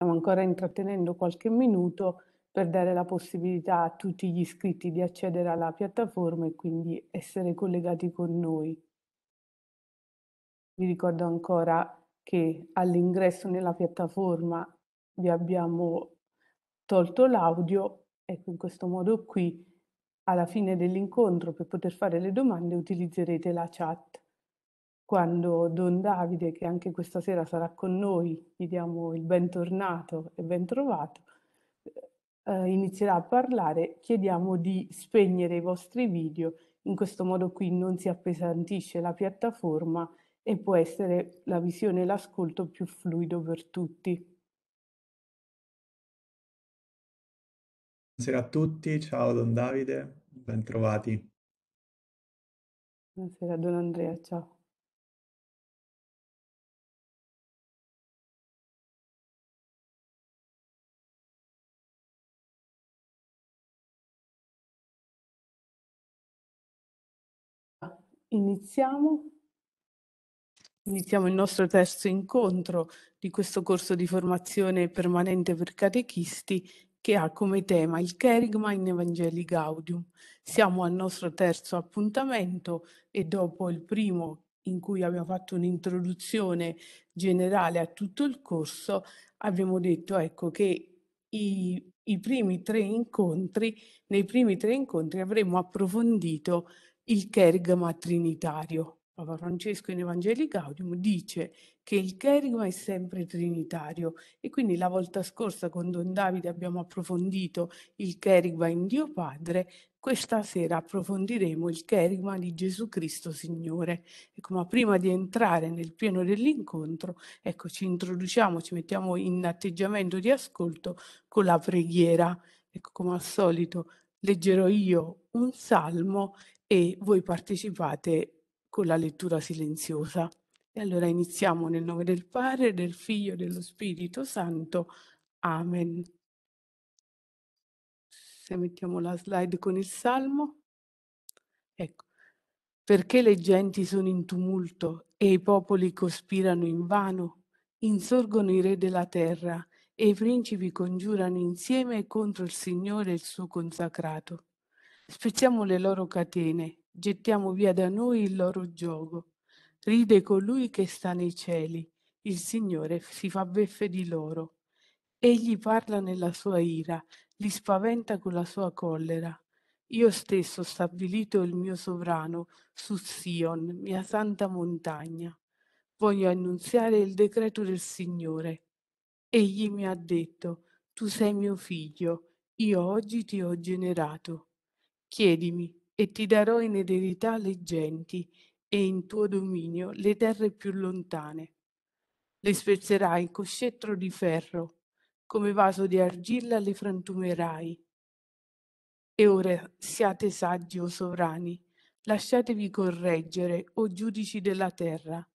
Stiamo ancora intrattenendo qualche minuto per dare la possibilità a tutti gli iscritti di accedere alla piattaforma e quindi essere collegati con noi. Vi ricordo ancora che all'ingresso nella piattaforma vi abbiamo tolto l'audio, ecco in questo modo qui alla fine dell'incontro per poter fare le domande utilizzerete la chat. Quando Don Davide, che anche questa sera sarà con noi, gli diamo il bentornato e bentrovato, eh, inizierà a parlare, chiediamo di spegnere i vostri video, in questo modo qui non si appesantisce la piattaforma e può essere la visione e l'ascolto più fluido per tutti. Buonasera a tutti, ciao Don Davide, bentrovati. Buonasera Don Andrea, ciao. Iniziamo. Iniziamo il nostro terzo incontro di questo corso di formazione permanente per catechisti che ha come tema il Kerigma in Evangeli Gaudium. Siamo al nostro terzo appuntamento e dopo il primo in cui abbiamo fatto un'introduzione generale a tutto il corso, abbiamo detto ecco, che i, i primi tre incontri, nei primi tre incontri avremmo approfondito il Kerigma trinitario. Papa Francesco in Evangeli Gaudium dice che il cherigma è sempre trinitario e quindi la volta scorsa con Don Davide abbiamo approfondito il cherigma in Dio Padre, questa sera approfondiremo il cherigma di Gesù Cristo Signore. Ecco, ma prima di entrare nel pieno dell'incontro, ecco, ci introduciamo, ci mettiamo in atteggiamento di ascolto con la preghiera. Ecco, come al solito, leggerò io un salmo e voi partecipate con la lettura silenziosa. E allora iniziamo nel nome del Padre, del Figlio e dello Spirito Santo. Amen. Se mettiamo la slide con il Salmo. Ecco. Perché le genti sono in tumulto e i popoli cospirano in vano? Insorgono i re della terra e i principi congiurano insieme contro il Signore e il suo consacrato. Spezziamo le loro catene gettiamo via da noi il loro gioco. Ride colui che sta nei cieli, il Signore si fa beffe di loro. Egli parla nella sua ira, li spaventa con la sua collera. Io stesso ho stabilito il mio sovrano su Sion, mia santa montagna. Voglio annunziare il decreto del Signore. Egli mi ha detto, tu sei mio figlio, io oggi ti ho generato. Chiedimi e ti darò in eredità le genti e in tuo dominio le terre più lontane. Le spezzerai con scettro di ferro, come vaso di argilla le frantumerai. E ora siate saggi, o sovrani, lasciatevi correggere, o giudici della terra.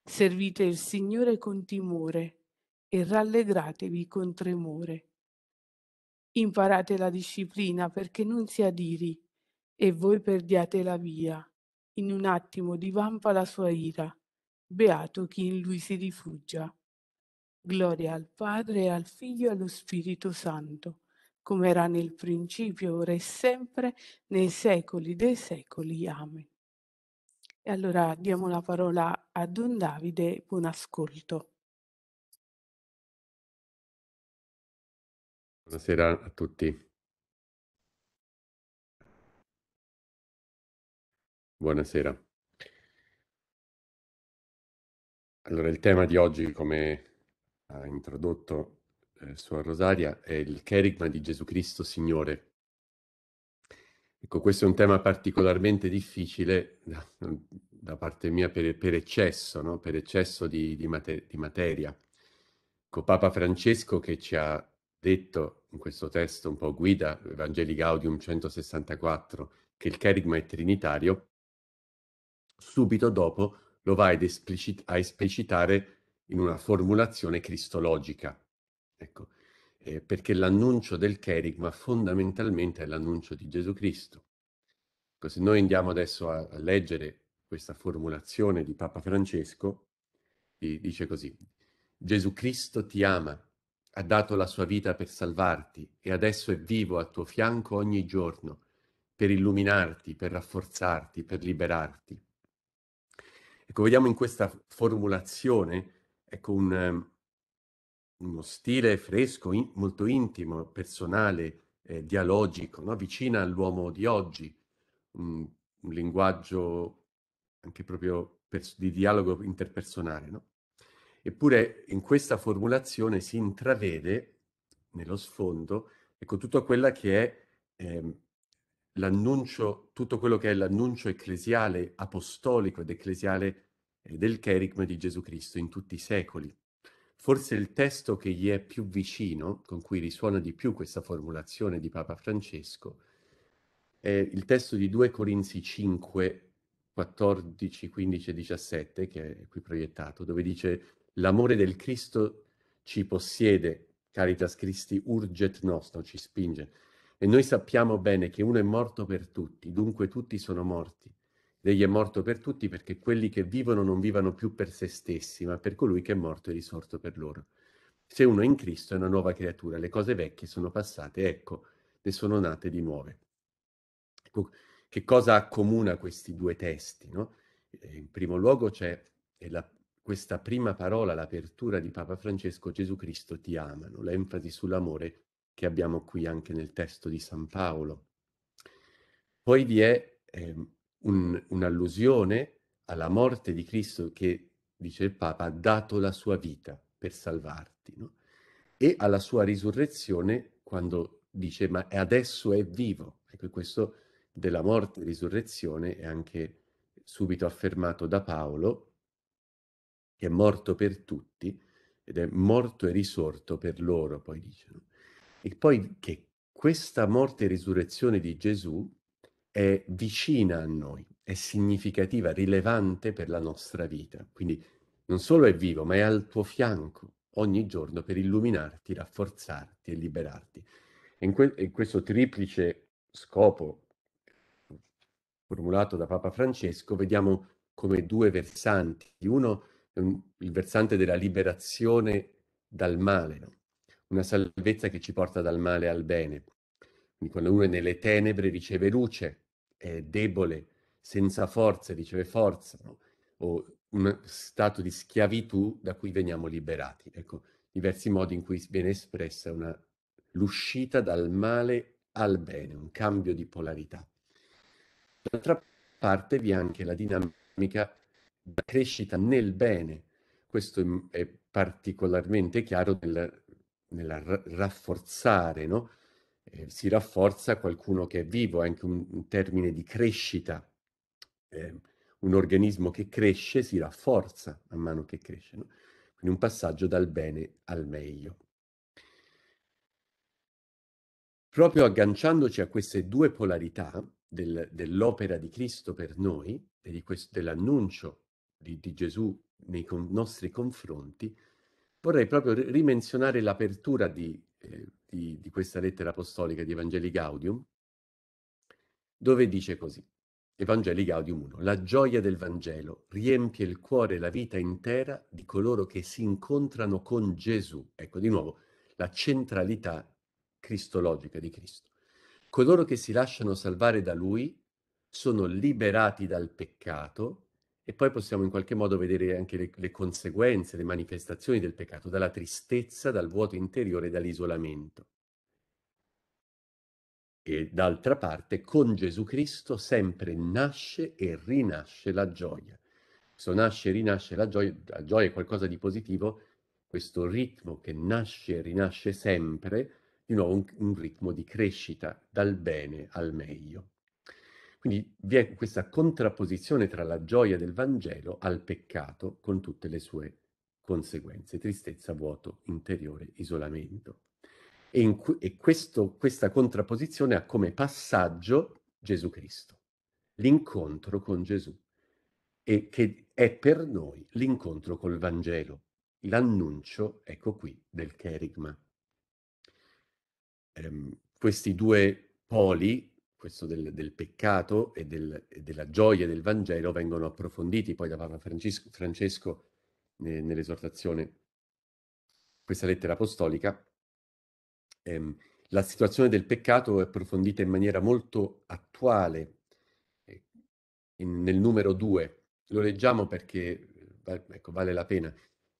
Servite il Signore con timore e rallegratevi con tremore. Imparate la disciplina perché non si adiri e voi perdiate la via. In un attimo divampa la sua ira. Beato chi in lui si rifugia. Gloria al Padre, al Figlio e allo Spirito Santo, come era nel principio, ora e sempre, nei secoli dei secoli. Amen. E allora diamo la parola a Don Davide, buon ascolto. Buonasera a tutti. Buonasera. Allora, il tema di oggi, come ha introdotto eh, Suor Rosaria, è il cherigma di Gesù Cristo Signore. Ecco, questo è un tema particolarmente difficile da, da parte mia per, per eccesso, no? per eccesso di, di, mater- di materia. Ecco, Papa Francesco che ci ha detto in questo testo un po' guida, Evangeli Gaudium 164, che il cherigma è trinitario, subito dopo lo va esplicit- a esplicitare in una formulazione cristologica. Ecco, eh, perché l'annuncio del cherigma fondamentalmente è l'annuncio di Gesù Cristo. Ecco, se noi andiamo adesso a, a leggere questa formulazione di Papa Francesco, dice così, Gesù Cristo ti ama ha dato la sua vita per salvarti e adesso è vivo a tuo fianco ogni giorno per illuminarti, per rafforzarti, per liberarti. Ecco, vediamo in questa formulazione ecco, un, ehm, uno stile fresco, in, molto intimo, personale, eh, dialogico, no? vicina all'uomo di oggi, un, un linguaggio anche proprio pers- di dialogo interpersonale. No? Eppure in questa formulazione si intravede nello sfondo ecco, tutto quello che è eh, l'annuncio, tutto quello che è l'annuncio ecclesiale, apostolico ed ecclesiale eh, del cherigma di Gesù Cristo in tutti i secoli. Forse il testo che gli è più vicino, con cui risuona di più questa formulazione di Papa Francesco, è il testo di 2 Corinzi 5, 14, 15 e 17, che è qui proiettato, dove dice l'amore del Cristo ci possiede, Caritas Christi urget nostro, ci spinge. E noi sappiamo bene che uno è morto per tutti, dunque tutti sono morti. Egli è morto per tutti perché quelli che vivono non vivano più per se stessi, ma per colui che è morto e risorto per loro. Se uno è in Cristo è una nuova creatura, le cose vecchie sono passate, ecco, ne sono nate di nuove. Ecco, che cosa accomuna questi due testi? No? Eh, in primo luogo c'è la, questa prima parola, l'apertura di Papa Francesco, Gesù Cristo ti amano, l'enfasi sull'amore che abbiamo qui anche nel testo di San Paolo. Poi vi è eh, un, un'allusione alla morte di Cristo che, dice il Papa, ha dato la sua vita per salvarti, no? e alla sua risurrezione quando dice ma adesso è vivo. Ecco, questo della morte e risurrezione è anche subito affermato da Paolo, che è morto per tutti ed è morto e risorto per loro, poi dice. E poi che questa morte e risurrezione di Gesù è vicina a noi, è significativa, rilevante per la nostra vita. Quindi non solo è vivo, ma è al tuo fianco ogni giorno per illuminarti, rafforzarti e liberarti. E in, que- in questo triplice scopo formulato da Papa Francesco vediamo come due versanti. Uno è un, il versante della liberazione dal male, no? Una salvezza che ci porta dal male al bene. Quindi quando uno è nelle tenebre riceve luce, è debole, senza forza, riceve forza, no? o un stato di schiavitù da cui veniamo liberati. Ecco, diversi modi in cui viene espressa una, l'uscita dal male al bene, un cambio di polarità. D'altra parte vi è anche la dinamica della crescita nel bene. Questo è particolarmente chiaro nel, nel rafforzare, no? eh, si rafforza qualcuno che è vivo, è anche un, un termine di crescita. Eh, un organismo che cresce si rafforza man mano che cresce. No? Quindi un passaggio dal bene al meglio. Proprio agganciandoci a queste due polarità del, dell'opera di Cristo per noi e dell'annuncio di, di Gesù nei con, nostri confronti, vorrei proprio rimenzionare l'apertura di eh, di, di questa lettera apostolica di Evangeli Gaudium, dove dice così, Evangeli Gaudium 1, la gioia del Vangelo riempie il cuore e la vita intera di coloro che si incontrano con Gesù. Ecco di nuovo la centralità cristologica di Cristo. Coloro che si lasciano salvare da Lui sono liberati dal peccato e poi possiamo in qualche modo vedere anche le, le, conseguenze, le manifestazioni del peccato, dalla tristezza, dal vuoto interiore, dall'isolamento. E d'altra parte, con Gesù Cristo sempre nasce e rinasce la gioia. Questo nasce e rinasce la gioia, la gioia è qualcosa di positivo, questo ritmo che nasce e rinasce sempre, di nuovo un, un ritmo di crescita dal bene al meglio. Quindi vi è questa contrapposizione tra la gioia del Vangelo al peccato con tutte le sue conseguenze, tristezza, vuoto interiore, isolamento. E, in, e questo, questa contrapposizione ha come passaggio Gesù Cristo, l'incontro con Gesù, e che è per noi l'incontro col Vangelo, l'annuncio, ecco qui, del cherigma. Ehm, questi due poli questo del, del peccato e, del, e, della gioia del Vangelo vengono approfonditi poi da Papa Francesco, Francesco nell'esortazione questa lettera apostolica, ehm, la situazione del peccato è approfondita in maniera molto attuale eh, in, nel numero 2. Lo leggiamo perché eh, ecco, vale la pena.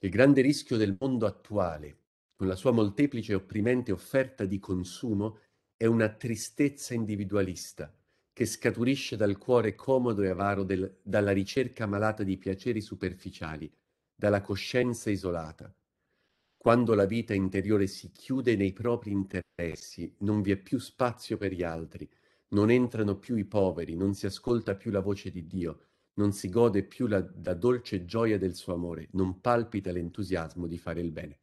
Il grande rischio del mondo attuale, con la sua molteplice e opprimente offerta di consumo, è una tristezza individualista che scaturisce dal cuore comodo e avaro del, dalla ricerca malata di piaceri superficiali, dalla coscienza isolata, quando la vita interiore si chiude nei propri interessi, non vi è più spazio per gli altri, non entrano più i poveri, non si ascolta più la voce di Dio, non si gode più la, la dolce gioia del suo amore, non palpita l'entusiasmo di fare il bene.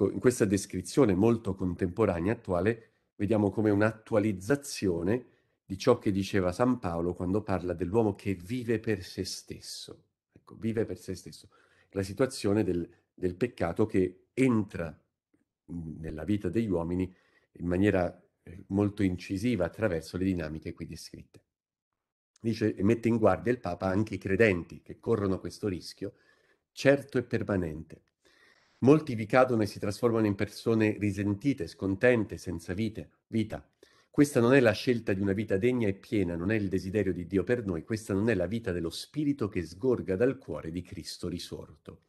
In questa descrizione molto contemporanea, attuale, vediamo come un'attualizzazione di ciò che diceva San Paolo quando parla dell'uomo che vive per se stesso. Ecco, vive per se stesso. La situazione del, del peccato che entra nella vita degli uomini in maniera eh, molto incisiva attraverso le dinamiche qui descritte. Dice e mette in guardia il Papa anche i credenti che corrono questo rischio, certo e permanente. Molti vi cadono e si trasformano in persone risentite, scontente, senza vite, vita. Questa non è la scelta di una vita degna e piena, non è il desiderio di Dio per noi, questa non è la vita dello Spirito che sgorga dal cuore di Cristo risorto.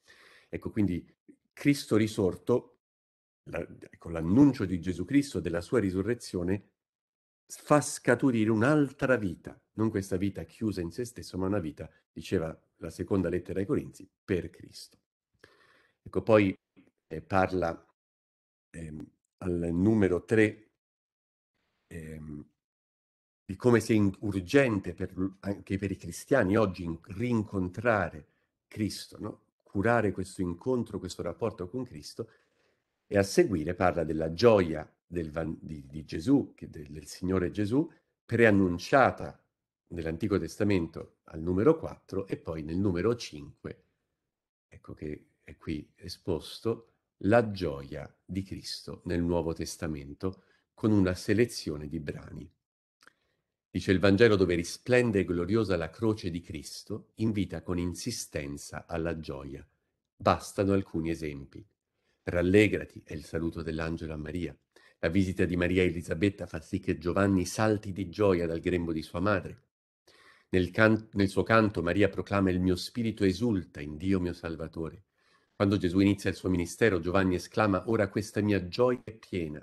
Ecco, quindi Cristo risorto, la, con l'annuncio di Gesù Cristo della sua risurrezione, fa scaturire un'altra vita, non questa vita chiusa in se stesso, ma una vita, diceva la seconda lettera ai Corinzi, per Cristo. Ecco, poi eh, parla eh, al numero 3 eh, di come sia urgente per, anche per i cristiani oggi rincontrare Cristo, no? curare questo incontro, questo rapporto con Cristo e a seguire parla della gioia del, di, di, Gesù, del, del Signore Gesù, preannunciata nell'Antico Testamento al numero 4 e poi nel numero 5, ecco che è qui esposto, la gioia di Cristo nel Nuovo Testamento con una selezione di brani. Dice il Vangelo dove risplende gloriosa la croce di Cristo, invita con insistenza alla gioia. Bastano alcuni esempi. Rallegrati è il saluto dell'angelo a Maria. La visita di Maria Elisabetta fa sì che Giovanni salti di gioia dal grembo di sua madre. Nel, can- nel suo canto Maria proclama il mio spirito esulta in Dio mio Salvatore. Quando Gesù inizia il suo ministero, Giovanni esclama ora questa mia gioia è piena.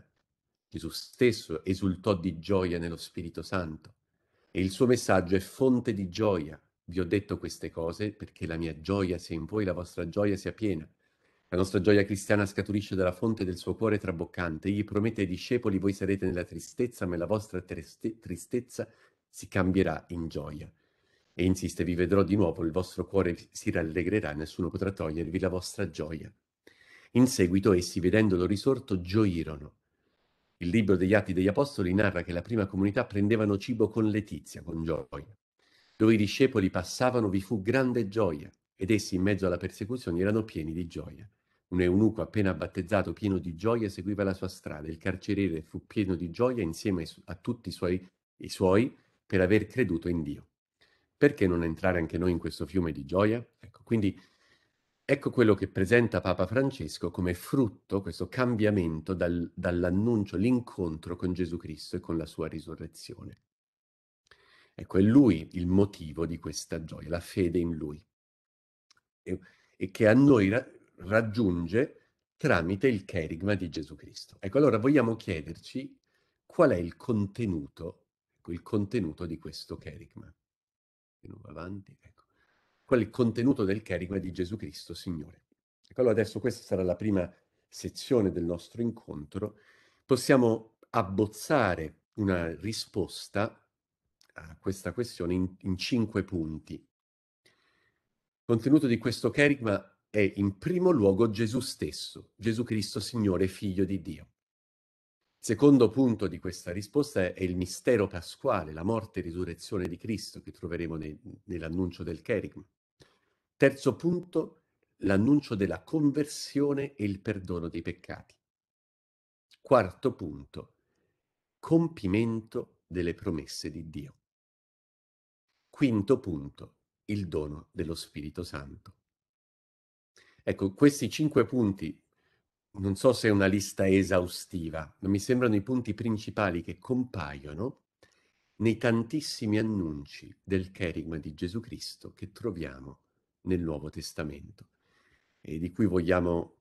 Gesù stesso esultò di gioia nello Spirito Santo e il suo messaggio è fonte di gioia. Vi ho detto queste cose perché la mia gioia sia in voi, la vostra gioia sia piena. La nostra gioia cristiana scaturisce dalla fonte del suo cuore traboccante. Egli promette ai discepoli, voi sarete nella tristezza, ma la vostra triste- tristezza si cambierà in gioia. E insiste, vi vedrò di nuovo, il vostro cuore si rallegrerà, nessuno potrà togliervi la vostra gioia. In seguito essi, vedendolo risorto, gioirono il libro degli Atti degli Apostoli narra che la prima comunità prendevano cibo con letizia, con gioia. Dove i discepoli passavano vi fu grande gioia ed essi in mezzo alla persecuzione erano pieni di gioia. Un eunuco appena battezzato pieno di gioia seguiva la sua strada. Il carceriere fu pieno di gioia insieme a tutti i suoi, i suoi per aver creduto in Dio. Perché non entrare anche noi in questo fiume di gioia? Ecco, quindi Ecco quello che presenta Papa Francesco come frutto, questo cambiamento dal, dall'annuncio, l'incontro con Gesù Cristo e con la sua risurrezione. Ecco, è lui il motivo di questa gioia, la fede in lui, e, e che a noi ra- raggiunge tramite il cherigma di Gesù Cristo. Ecco, allora vogliamo chiederci qual è il contenuto, ecco, il contenuto di questo cherigma. Avanti, ecco qual è il contenuto del cherigma di Gesù Cristo, Signore. Ecco, allora adesso questa sarà la prima sezione del nostro incontro. Possiamo abbozzare una risposta a questa questione in, in cinque punti. Il contenuto di questo cherigma è in primo luogo Gesù stesso, Gesù Cristo, Signore, Figlio di Dio. Secondo punto di questa risposta è il mistero pasquale, la morte e risurrezione di Cristo che troveremo ne, nell'annuncio del Cherigma. Terzo punto, l'annuncio della conversione e il perdono dei peccati. Quarto punto, compimento delle promesse di Dio. Quinto punto, il dono dello Spirito Santo. Ecco, questi cinque punti non so se è una lista esaustiva, ma mi sembrano i punti principali che compaiono nei tantissimi annunci del cherigma di Gesù Cristo che troviamo nel Nuovo Testamento e di cui vogliamo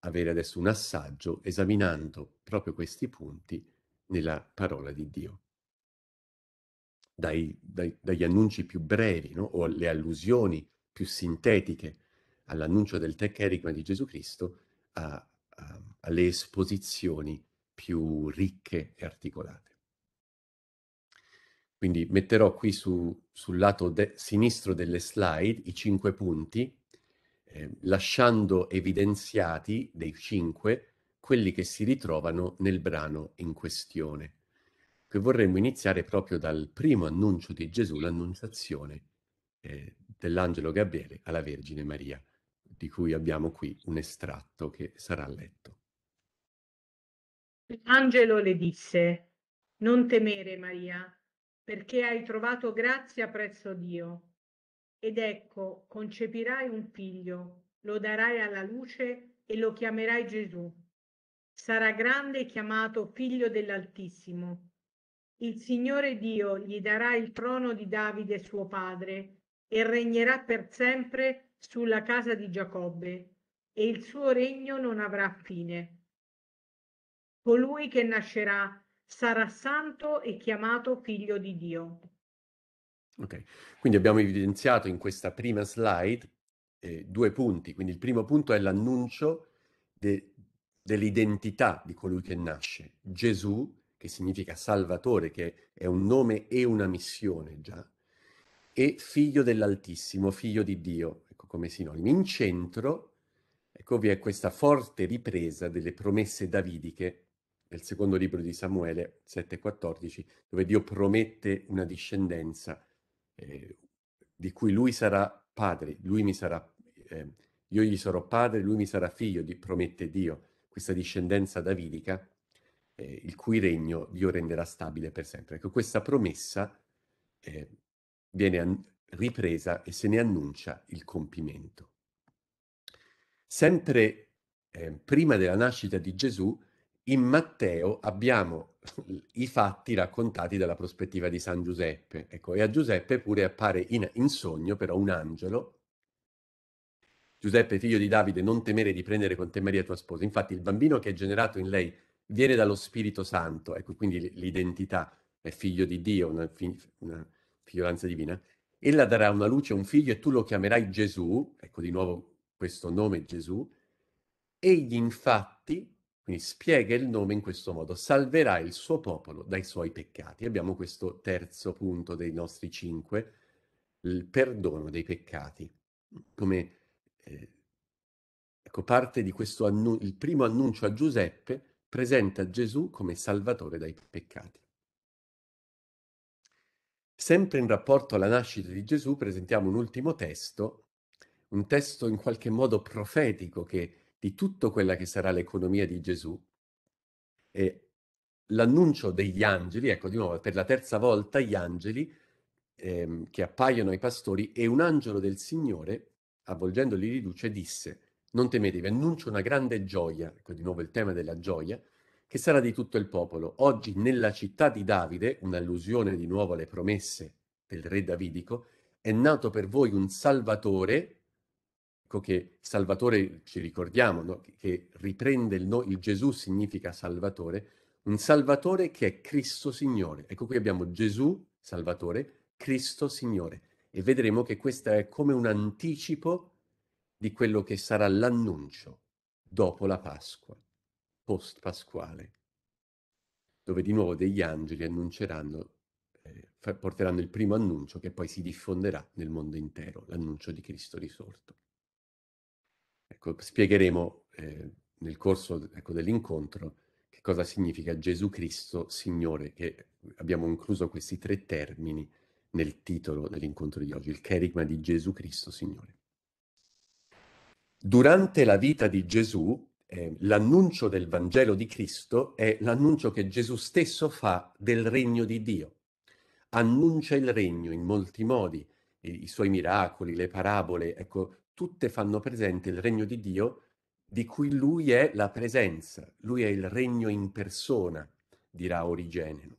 avere adesso un assaggio esaminando proprio questi punti nella parola di Dio. Dai, dai, dagli annunci più brevi no? o le allusioni più sintetiche all'annuncio del te cherigma di Gesù Cristo a, a, alle esposizioni più ricche e articolate. Quindi metterò qui su, sul lato de- sinistro delle slide i cinque punti, eh, lasciando evidenziati dei cinque quelli che si ritrovano nel brano in questione. Che vorremmo iniziare proprio dal primo annuncio di Gesù, l'annunciazione eh, dell'angelo Gabriele alla Vergine Maria, di cui abbiamo qui un estratto che sarà letto. L'angelo le disse, non temere Maria, perché hai trovato grazia presso Dio. Ed ecco, concepirai un figlio, lo darai alla luce e lo chiamerai Gesù. Sarà grande e chiamato figlio dell'Altissimo. Il Signore Dio gli darà il trono di Davide suo padre e regnerà per sempre sulla casa di Giacobbe e il suo regno non avrà fine. Colui che nascerà sarà santo e chiamato figlio di Dio. Ok, quindi abbiamo evidenziato in questa prima slide eh, due punti. Quindi il primo punto è l'annuncio de- dell'identità di colui che nasce, Gesù, che significa Salvatore, che è un nome e una missione già, e figlio dell'Altissimo, figlio di Dio, come sinonimi. In centro, ecco vi è questa forte ripresa delle promesse davidiche nel secondo libro di Samuele 7,14, dove Dio promette una discendenza eh, di cui lui sarà padre, lui mi sarà, eh, io gli sarò padre, lui mi sarà figlio, di, promette Dio, questa discendenza davidica, eh, il cui regno Dio renderà stabile per sempre. Ecco, questa promessa eh, viene ripresa e se ne annuncia il compimento. Sempre eh, prima della nascita di Gesù, in Matteo abbiamo i fatti raccontati dalla prospettiva di San Giuseppe. Ecco, e a Giuseppe pure appare in, in sogno però un angelo. Giuseppe, figlio di Davide, non temere di prendere con te Maria tua sposa. Infatti il bambino che è generato in lei viene dallo Spirito Santo, ecco quindi l'identità è figlio di Dio, una, fi- una figliolanza divina. Ella darà una luce a un figlio e tu lo chiamerai Gesù, ecco di nuovo questo nome Gesù. Egli infatti quindi spiega il nome in questo modo, salverà il suo popolo dai suoi peccati. Abbiamo questo terzo punto dei nostri cinque, il perdono dei peccati. Come eh, ecco, parte di questo annuncio, il primo annuncio a Giuseppe presenta Gesù come salvatore dai peccati. Sempre in rapporto alla nascita di Gesù presentiamo un ultimo testo, un testo in qualche modo profetico che di tutto quella che sarà l'economia di Gesù. E l'annuncio degli angeli, ecco di nuovo per la terza volta gli angeli ehm, che appaiono ai pastori e un angelo del Signore, avvolgendoli di luce, disse, non temetevi, annuncio una grande gioia, ecco di nuovo il tema della gioia, che sarà di tutto il popolo. Oggi nella città di Davide, un'allusione di nuovo alle promesse del re Davidico, è nato per voi un Salvatore, Ecco che Salvatore, ci ricordiamo, no? che riprende il, no, il Gesù significa Salvatore, un Salvatore che è Cristo Signore. Ecco qui abbiamo Gesù, Salvatore, Cristo Signore. E vedremo che questo è come un anticipo di quello che sarà l'annuncio dopo la Pasqua, post pasquale, dove di nuovo degli angeli annunceranno, eh, porteranno il primo annuncio che poi si diffonderà nel mondo intero, l'annuncio di Cristo risorto. Ecco, spiegheremo eh, nel corso ecco, dell'incontro che cosa significa Gesù Cristo Signore, che abbiamo incluso questi tre termini nel titolo dell'incontro di oggi, il cherigma di Gesù Cristo Signore. Durante la vita di Gesù, eh, l'annuncio del Vangelo di Cristo è l'annuncio che Gesù stesso fa del regno di Dio. Annuncia il regno in molti modi, i, i suoi miracoli, le parabole, ecco, tutte fanno presente il regno di Dio di cui lui è la presenza, lui è il regno in persona, dirà Origene.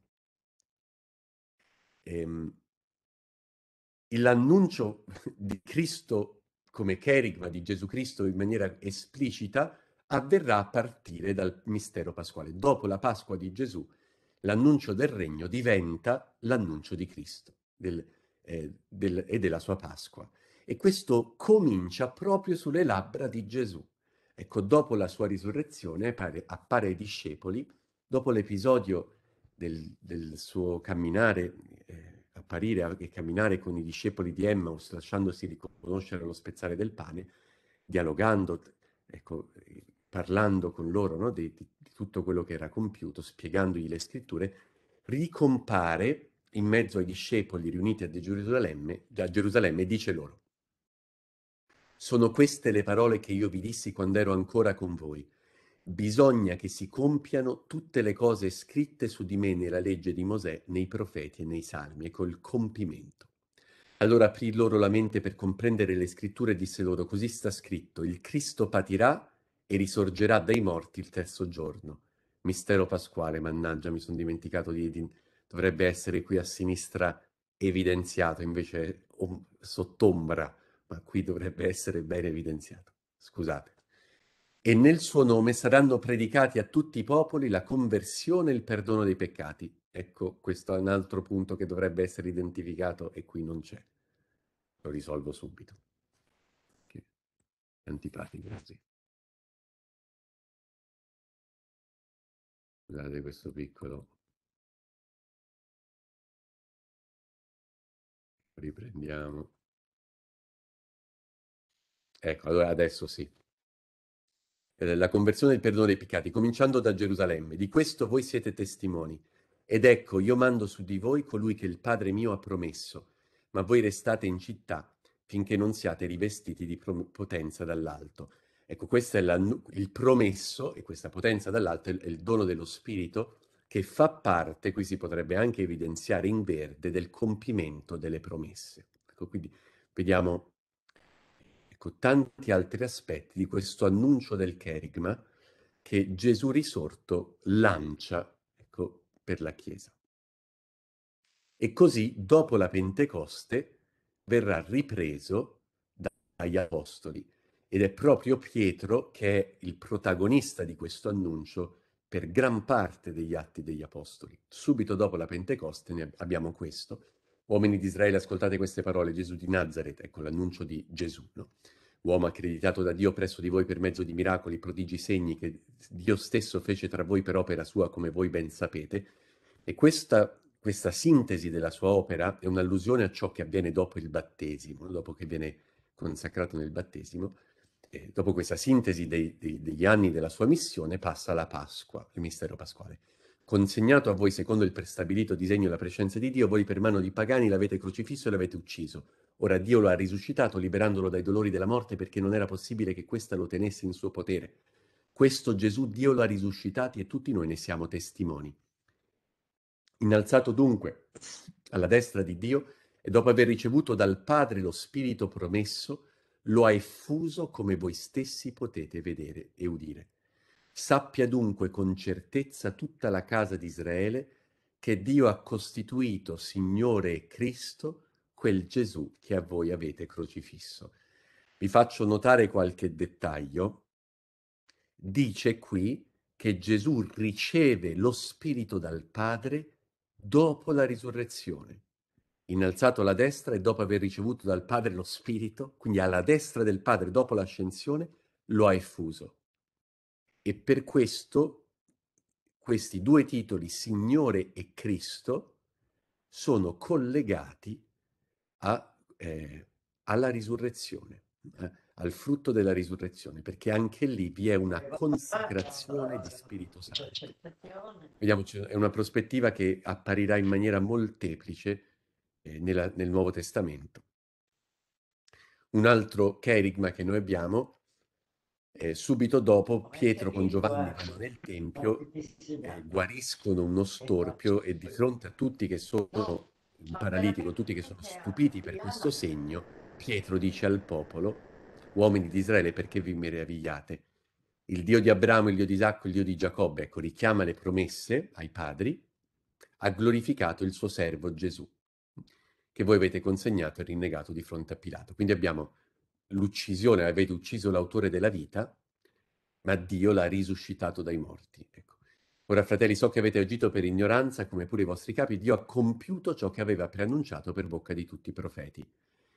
Ehm, l'annuncio di Cristo come cherigma di Gesù Cristo in maniera esplicita avverrà a partire dal mistero pasquale. Dopo la Pasqua di Gesù, l'annuncio del regno diventa l'annuncio di Cristo del, eh, del, e della sua Pasqua. E questo comincia proprio sulle labbra di Gesù. Ecco, dopo la sua risurrezione appare, appare ai discepoli, dopo l'episodio del, del suo camminare, eh, apparire e camminare con i discepoli di Emmaus, lasciandosi riconoscere allo spezzare del pane, dialogando, ecco, parlando con loro no, di, di, di tutto quello che era compiuto, spiegandogli le scritture, ricompare in mezzo ai discepoli riuniti a Gerusalemme, a Gerusalemme e dice loro, sono queste le parole che io vi dissi quando ero ancora con voi. Bisogna che si compiano tutte le cose scritte su di me nella legge di Mosè, nei profeti e nei salmi, e col compimento. Allora aprì loro la mente per comprendere le scritture e disse loro, così sta scritto, il Cristo patirà e risorgerà dai morti il terzo giorno. Mistero pasquale, mannaggia, mi sono dimenticato di, di... dovrebbe essere qui a sinistra evidenziato, invece om, sott'ombra ma qui dovrebbe essere ben evidenziato. Scusate. E nel suo nome saranno predicati a tutti i popoli la conversione e il perdono dei peccati. Ecco, questo è un altro punto che dovrebbe essere identificato e qui non c'è. Lo risolvo subito. Che antipatico così. Scusate questo piccolo. Riprendiamo. Ecco, allora adesso sì. Eh, la conversione del perdono dei peccati, cominciando da Gerusalemme. Di questo voi siete testimoni. Ed ecco, io mando su di voi colui che il Padre mio ha promesso, ma voi restate in città finché non siate rivestiti di potenza dall'alto. Ecco, questo è la, il promesso, e questa potenza dall'alto è il dono dello Spirito che fa parte, qui si potrebbe anche evidenziare in verde, del compimento delle promesse. Ecco, quindi vediamo ecco, tanti altri aspetti di questo annuncio del cherigma che Gesù risorto lancia ecco, per la Chiesa. E così, dopo la Pentecoste, verrà ripreso dagli Apostoli. Ed è proprio Pietro che è il protagonista di questo annuncio per gran parte degli atti degli Apostoli. Subito dopo la Pentecoste ne abbiamo questo, Uomini di Israele, ascoltate queste parole, Gesù di Nazareth, ecco l'annuncio di Gesù, no? uomo accreditato da Dio presso di voi per mezzo di miracoli, prodigi, segni che Dio stesso fece tra voi per opera sua, come voi ben sapete. E questa, questa sintesi della sua opera è un'allusione a ciò che avviene dopo il battesimo, dopo che viene consacrato nel battesimo. Dopo questa sintesi dei, dei, degli anni della sua missione passa la Pasqua, il mistero pasquale consegnato a voi secondo il prestabilito disegno e la prescenza di Dio, voi per mano di pagani l'avete crocifisso e l'avete ucciso. Ora Dio lo ha risuscitato, liberandolo dai dolori della morte, perché non era possibile che questa lo tenesse in suo potere. Questo Gesù Dio lo ha risuscitato e tutti noi ne siamo testimoni. Innalzato dunque alla destra di Dio e dopo aver ricevuto dal Padre lo Spirito promesso, lo ha effuso come voi stessi potete vedere e udire. Sappia dunque con certezza tutta la casa di Israele che Dio ha costituito Signore e Cristo quel Gesù che a voi avete crocifisso. Vi faccio notare qualche dettaglio. Dice qui che Gesù riceve lo Spirito dal Padre dopo la risurrezione. Innalzato alla destra e dopo aver ricevuto dal Padre lo Spirito, quindi alla destra del Padre dopo l'ascensione, lo ha effuso. E per questo questi due titoli, Signore e Cristo, sono collegati a, eh, alla risurrezione, eh, al frutto della risurrezione, perché anche lì vi è una consacrazione di Spirito Santo. Vediamo, è una prospettiva che apparirà in maniera molteplice eh, nella, nel Nuovo Testamento. Un altro cherigma che noi abbiamo eh, subito dopo Pietro con Giovanni vanno nel Tempio, eh, guariscono uno storpio e di fronte a tutti che sono un paralitico, tutti che sono stupiti per questo segno, Pietro dice al popolo, uomini di Israele, perché vi meravigliate? il Dio di Abramo, il Dio di Isacco, il Dio di Giacobbe, ecco, richiama le promesse ai padri, ha glorificato il suo servo Gesù, che voi avete consegnato e rinnegato di fronte a Pilato. Quindi abbiamo l'uccisione, avete ucciso l'autore della vita, ma Dio l'ha risuscitato dai morti. Ecco. Ora, fratelli, so che avete agito per ignoranza, come pure i vostri capi, Dio ha compiuto ciò che aveva preannunciato per bocca di tutti i profeti,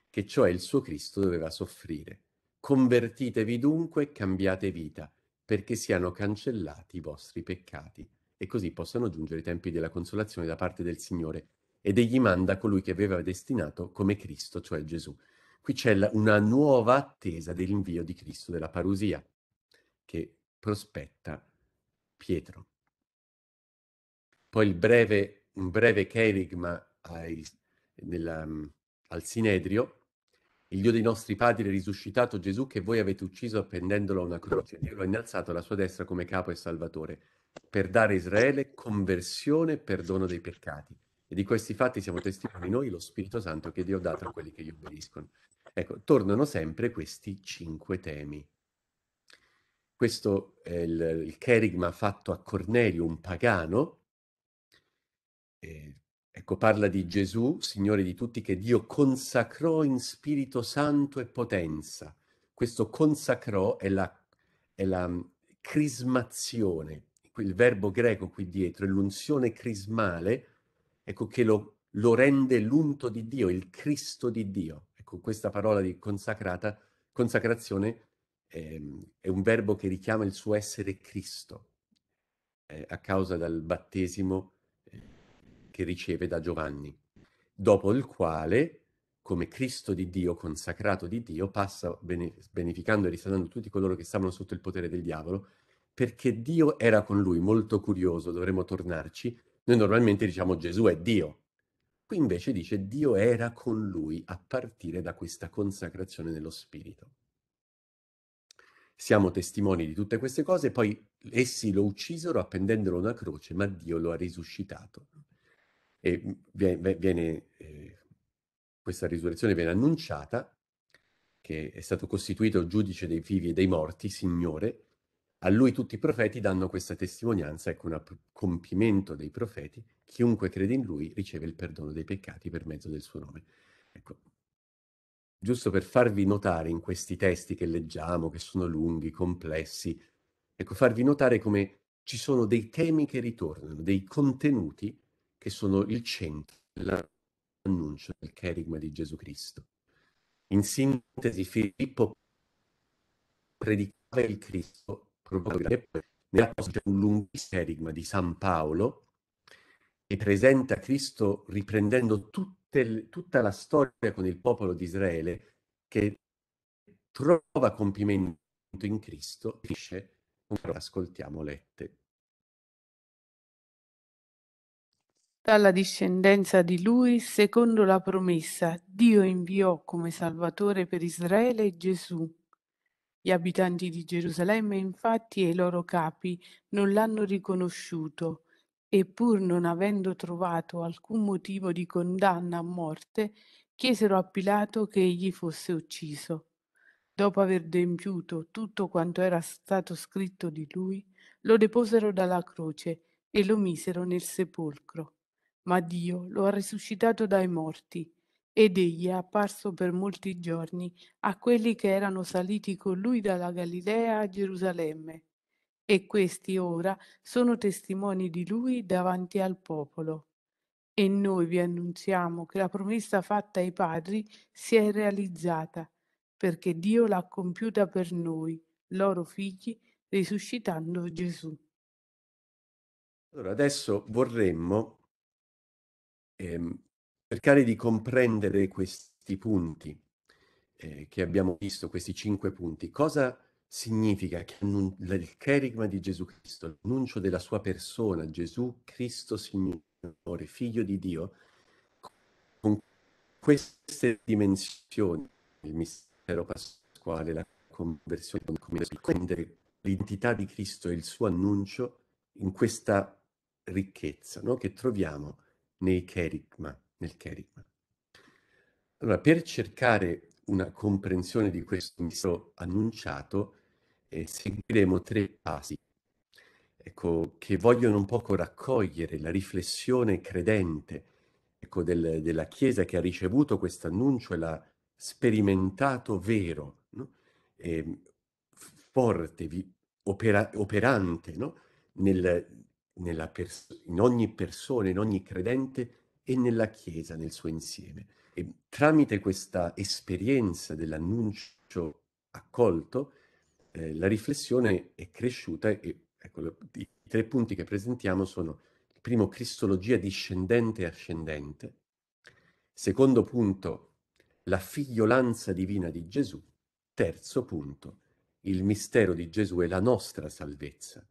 che cioè il suo Cristo doveva soffrire. Convertitevi dunque e cambiate vita, perché siano cancellati i vostri peccati e così possano giungere i tempi della consolazione da parte del Signore ed egli manda colui che aveva destinato come Cristo, cioè Gesù. Qui c'è la, una nuova attesa dell'invio di Cristo, della parusia, che prospetta Pietro. Poi breve, un breve cherigma ai, nella, al Sinedrio, il Dio dei nostri padri è risuscitato Gesù che voi avete ucciso appendendolo a una croce. Dio lo ha innalzato alla sua destra come capo e salvatore per dare a Israele conversione e perdono dei peccati. E di questi fatti siamo testimoni noi, lo Spirito Santo che Dio ha dato a quelli che gli obbediscono. Ecco, tornano sempre questi cinque temi. Questo è il, il cherigma fatto a Cornelio, un pagano, eh, Ecco, parla di Gesù, Signore di tutti, che Dio consacrò in Spirito Santo e potenza. Questo consacrò è la, è la mm, crismazione, il verbo greco qui dietro, è l'unzione crismale, ecco che lo, lo rende l'unto di Dio, il Cristo di Dio. Ecco, questa parola di consacrata, consacrazione è, è un verbo che richiama il suo essere Cristo, eh, a causa del battesimo che riceve da Giovanni, dopo il quale, come Cristo di Dio, consacrato di Dio, passa beneficando e risanando tutti coloro che stavano sotto il potere del diavolo, perché Dio era con lui, molto curioso, dovremmo tornarci. Noi normalmente diciamo Gesù è Dio. Qui invece dice Dio era con lui a partire da questa consacrazione nello Spirito. Siamo testimoni di tutte queste cose, poi essi lo uccisero appendendolo a una croce, ma Dio lo ha risuscitato e viene, viene eh, questa risurrezione viene annunciata, che è stato costituito giudice dei vivi e dei morti, Signore, a lui tutti i profeti danno questa testimonianza, ecco un compimento dei profeti, chiunque crede in lui riceve il perdono dei peccati per mezzo del suo nome. Ecco, giusto per farvi notare in questi testi che leggiamo, che sono lunghi, complessi, ecco, farvi notare come ci sono dei temi che ritornano, dei contenuti che sono il centro dell'annuncio del cherigma di Gesù Cristo. In sintesi, Filippo predicava il Cristo proprio nella c'è un lunghissimo cherigma di San Paolo e presenta Cristo riprendendo tutte, tutta la storia con il popolo di Israele che trova compimento in Cristo, dice, ascoltiamo lette. Dalla discendenza di lui, secondo la promessa, Dio inviò come Salvatore per Israele Gesù. Gli abitanti di Gerusalemme, infatti, e i loro capi non l'hanno riconosciuto e pur non avendo trovato alcun motivo di condanna a morte, chiesero a Pilato che egli fosse ucciso. Dopo aver dempiuto tutto quanto era stato scritto di lui, lo deposero dalla croce e lo misero nel sepolcro ma Dio lo ha risuscitato dai morti ed egli è apparso per molti giorni a quelli che erano saliti con lui dalla Galilea a Gerusalemme. E questi ora sono testimoni di lui davanti al popolo. E noi vi annunziamo che la promessa fatta ai padri si è realizzata, perché Dio l'ha compiuta per noi, loro figli, risuscitando Gesù. Allora, adesso vorremmo ehm, cercare di comprendere questi punti eh, che abbiamo visto, questi cinque punti. Cosa significa che il cherigma di Gesù Cristo, l'annuncio della sua persona, Gesù Cristo Signore, Figlio di Dio, con queste dimensioni, il mistero pasquale, la conversione, come comprendere l'identità di Cristo e il suo annuncio in questa ricchezza no? che troviamo nei cherigma, nel cherigma. Allora, per cercare una comprensione di questo mistero annunciato, e seguiremo tre passi ecco, che vogliono un poco raccogliere la riflessione credente ecco, del, della Chiesa che ha ricevuto questo annuncio e l'ha sperimentato vero, no? e, forte, vi, opera, operante no? Nel, pers- in ogni persona, in ogni credente e nella Chiesa nel suo insieme. E tramite questa esperienza dell'annuncio accolto, eh, la riflessione è cresciuta e ecco, i tre punti che presentiamo sono il primo, Cristologia discendente e ascendente, secondo punto, la figliolanza divina di Gesù, terzo punto, il mistero di Gesù e la nostra salvezza.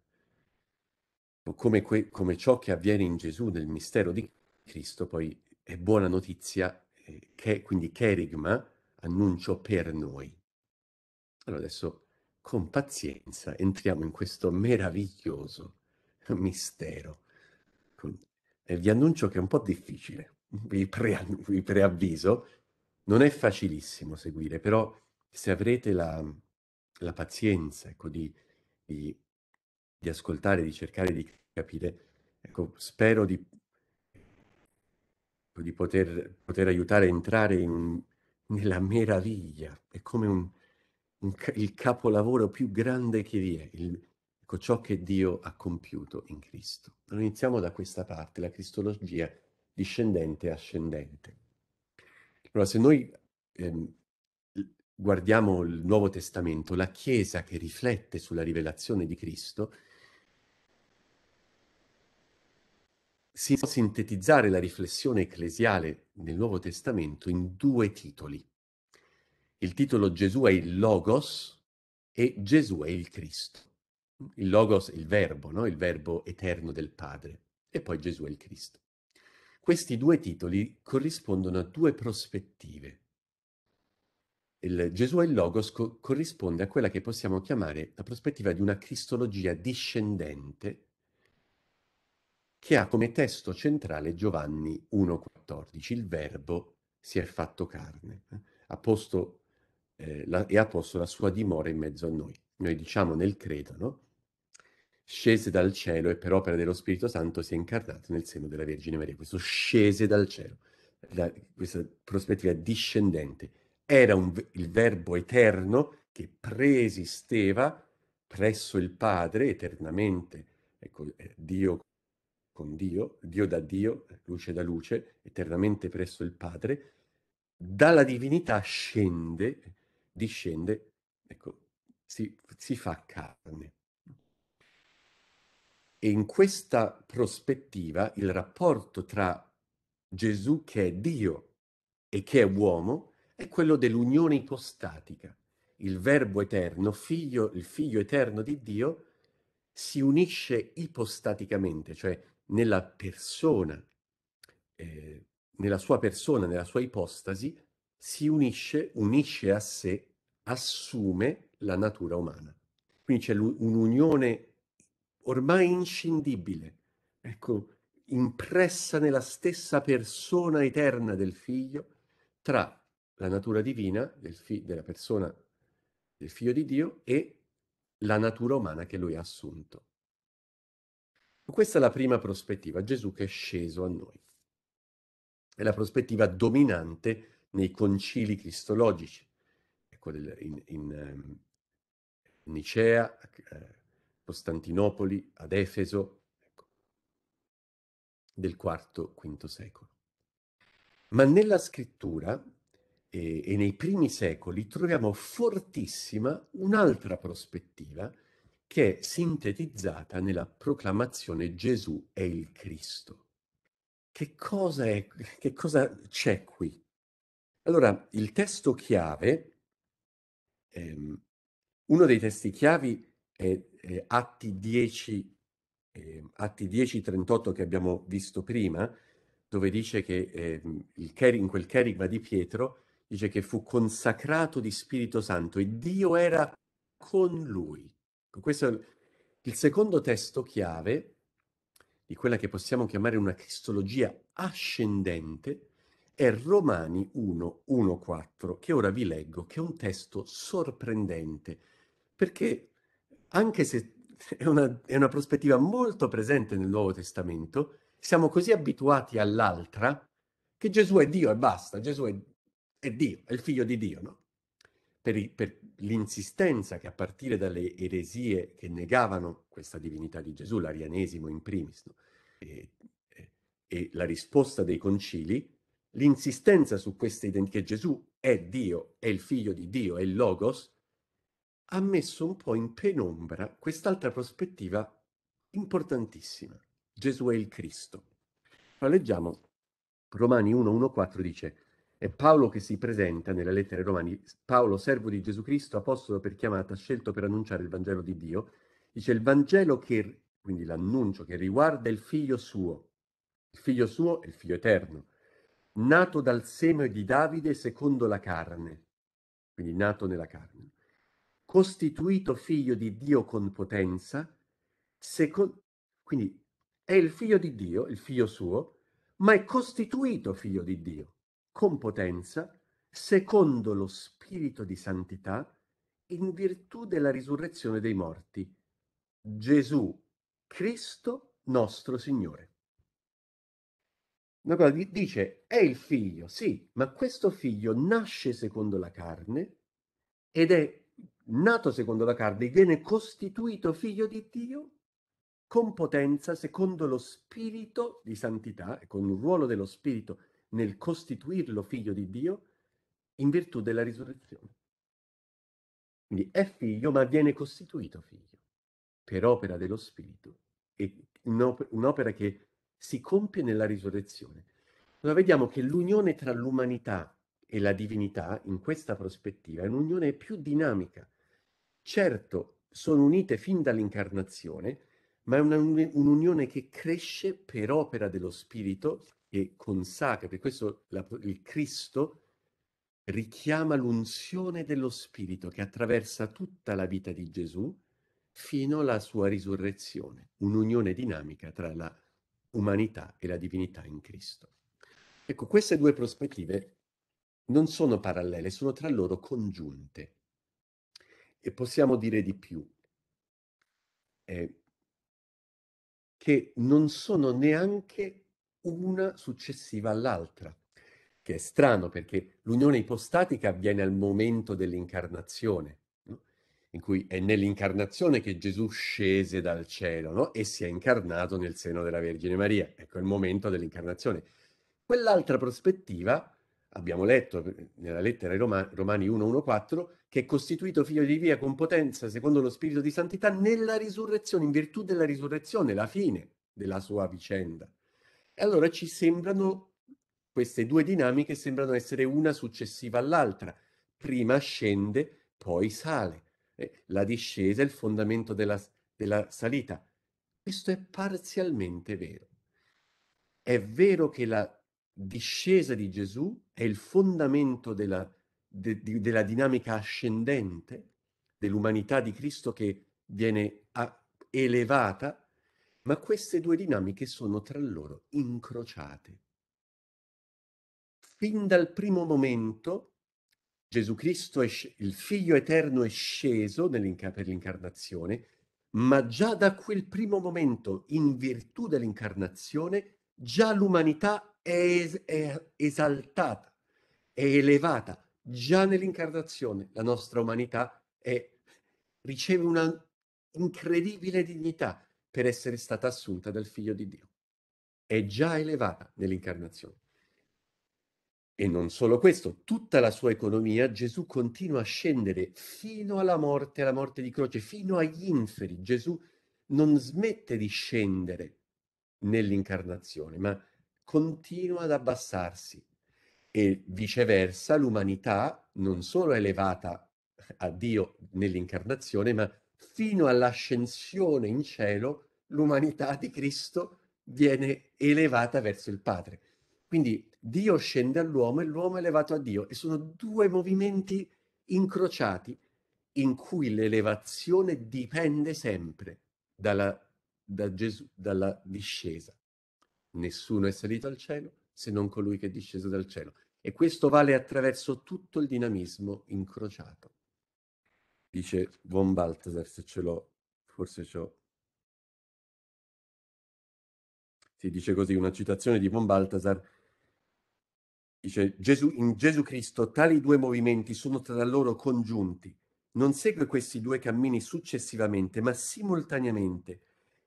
Come, que- come ciò che avviene in Gesù nel mistero di Cristo, poi è buona notizia, eh, che, quindi cherigma, annuncio per noi. Allora adesso con pazienza entriamo in questo meraviglioso mistero. E vi annuncio che è un po' difficile, vi, pre- vi preavviso, non è facilissimo seguire, però se avrete la, la pazienza ecco, di, di, di, ascoltare, di cercare di capire, ecco, spero di, di poter, poter, aiutare a entrare in, nella meraviglia. È come un, un, il capolavoro più grande che vi è, il, ecco, ciò che Dio ha compiuto in Cristo. Allora iniziamo da questa parte, la cristologia discendente e ascendente. Allora, se noi ehm, guardiamo il Nuovo Testamento, la Chiesa che riflette sulla rivelazione di Cristo, si può sintetizzare la riflessione ecclesiale nel Nuovo Testamento in due titoli. Il titolo Gesù è il Logos e Gesù è il Cristo. Il Logos è il verbo, no? il verbo eterno del Padre, e poi Gesù è il Cristo. Questi due titoli corrispondono a due prospettive il Gesù e il Logos co- corrisponde a quella che possiamo chiamare la prospettiva di una cristologia discendente che ha come testo centrale Giovanni 1,14, il verbo si è fatto carne, eh? ha posto, eh, la, e ha posto la sua dimora in mezzo a noi. Noi diciamo nel credo, no? Scese dal cielo e per opera dello Spirito Santo si è incarnato nel seno della Vergine Maria. Questo scese dal cielo, la, questa prospettiva discendente era un, il verbo eterno che preesisteva presso il Padre eternamente, ecco, eh, Dio con Dio, Dio da Dio, luce da luce, eternamente presso il Padre, dalla divinità scende, discende, ecco, si, si fa carne. E in questa prospettiva il rapporto tra Gesù che è Dio e che è uomo è quello dell'unione ipostatica. Il verbo eterno, figlio, il figlio eterno di Dio, si unisce ipostaticamente, cioè nella persona, eh, nella sua persona, nella sua ipostasi, si unisce, unisce a sé, assume la natura umana. Quindi c'è un'unione ormai inscindibile, ecco, impressa nella stessa persona eterna del figlio, tra la natura divina del fi- della persona del figlio di Dio e la natura umana che lui ha assunto. Questa è la prima prospettiva, Gesù che è sceso a noi. È la prospettiva dominante nei concili cristologici, ecco, in, in um, Nicea, eh, Costantinopoli, ad Efeso, ecco, del IV-V secolo. Ma nella scrittura e, e nei primi secoli troviamo fortissima un'altra prospettiva che è sintetizzata nella proclamazione Gesù è il Cristo. Che cosa, è, che cosa c'è qui? Allora, il testo chiave, ehm, uno dei testi chiavi è, è Atti 10, eh, Atti 10, 38 che abbiamo visto prima, dove dice che eh, il, in quel cherigma di Pietro dice che fu consacrato di Spirito Santo e Dio era con lui. Questo è il secondo testo chiave di quella che possiamo chiamare una cristologia ascendente è Romani 1, 1, 4, che ora vi leggo, che è un testo sorprendente, perché anche se è una, è una prospettiva molto presente nel Nuovo Testamento, siamo così abituati all'altra che Gesù è Dio e basta, Gesù è, è Dio, è il figlio di Dio, no? Per, per, l'insistenza che a partire dalle eresie che negavano questa divinità di Gesù, l'arianesimo in primis, no? e, e, e, la risposta dei concili, l'insistenza su questa identità che Gesù è Dio, è il figlio di Dio, è il Logos, ha messo un po' in penombra quest'altra prospettiva importantissima. Gesù è il Cristo. Allora leggiamo Romani 1.1.4 dice è Paolo che si presenta nella lettera ai Romani, Paolo, servo di Gesù Cristo, apostolo per chiamata, scelto per annunciare il Vangelo di Dio, dice il Vangelo che, quindi l'annuncio che riguarda il figlio suo, il figlio suo è il figlio eterno, nato dal seme di Davide secondo la carne, quindi nato nella carne, costituito figlio di Dio con potenza, secondo, quindi è il figlio di Dio, il figlio suo, ma è costituito figlio di Dio con potenza, secondo lo spirito di santità, in virtù della risurrezione dei morti. Gesù Cristo nostro Signore. Una dice, è il figlio, sì, ma questo figlio nasce secondo la carne ed è nato secondo la carne, viene costituito figlio di Dio con potenza secondo lo spirito di santità e con il ruolo dello spirito nel costituirlo figlio di Dio in virtù della risurrezione. Quindi è figlio, ma viene costituito figlio per opera dello spirito e un'opera che si compie nella risurrezione. Allora vediamo che l'unione tra l'umanità e la divinità in questa prospettiva è un'unione più dinamica. Certo, sono unite fin dall'incarnazione, ma è una, un'unione che cresce per opera dello Spirito e consacra. Per questo la, il Cristo richiama l'unzione dello Spirito che attraversa tutta la vita di Gesù fino alla sua risurrezione, un'unione dinamica tra la umanità e la divinità in Cristo. Ecco, queste due prospettive non sono parallele, sono tra loro congiunte. E possiamo dire di più. Eh, che non sono neanche una successiva all'altra, che è strano perché l'unione ipostatica avviene al momento dell'incarnazione, no? in cui è nell'incarnazione che Gesù scese dal cielo no? e si è incarnato nel seno della Vergine Maria. Ecco il momento dell'incarnazione. Quell'altra prospettiva, abbiamo letto nella lettera ai Roma, Romani 1.1.4, che è costituito figlio di via con potenza secondo lo spirito di santità nella risurrezione, in virtù della risurrezione, la fine della sua vicenda. Allora ci sembrano, queste due dinamiche sembrano essere una successiva all'altra. Prima scende, poi sale. Eh, la discesa è il fondamento della, della salita. Questo è parzialmente vero. È vero che la discesa di Gesù è il fondamento della de, de, della dinamica ascendente dell'umanità di Cristo che viene a, elevata, ma queste due dinamiche sono tra loro incrociate. Fin dal primo momento Gesù Cristo, è, il Figlio Eterno, è sceso per l'incarnazione, ma già da quel primo momento, in virtù dell'incarnazione, già l'umanità è, è esaltata, è elevata, già nell'incarnazione la nostra umanità è, riceve una incredibile dignità per essere stata assunta dal Figlio di Dio. È già elevata nell'incarnazione. E non solo questo, tutta la sua economia, Gesù continua a scendere fino alla morte, alla morte di croce, fino agli inferi. Gesù non smette di scendere nell'incarnazione, ma continua ad abbassarsi e viceversa l'umanità non solo è elevata a Dio nell'incarnazione, ma fino all'ascensione in cielo l'umanità di Cristo viene elevata verso il Padre. Quindi Dio scende all'uomo e l'uomo è elevato a Dio e sono due movimenti incrociati in cui l'elevazione dipende sempre dalla, da Gesù, dalla discesa. Nessuno è salito al cielo se non colui che è disceso dal cielo. E questo vale attraverso tutto il dinamismo incrociato. Dice von Balthasar, se ce l'ho forse c'ho... Si dice così, una citazione di von Balthasar, dice Gesù, in Gesù Cristo tali due movimenti sono tra loro congiunti, non segue questi due cammini successivamente, ma simultaneamente,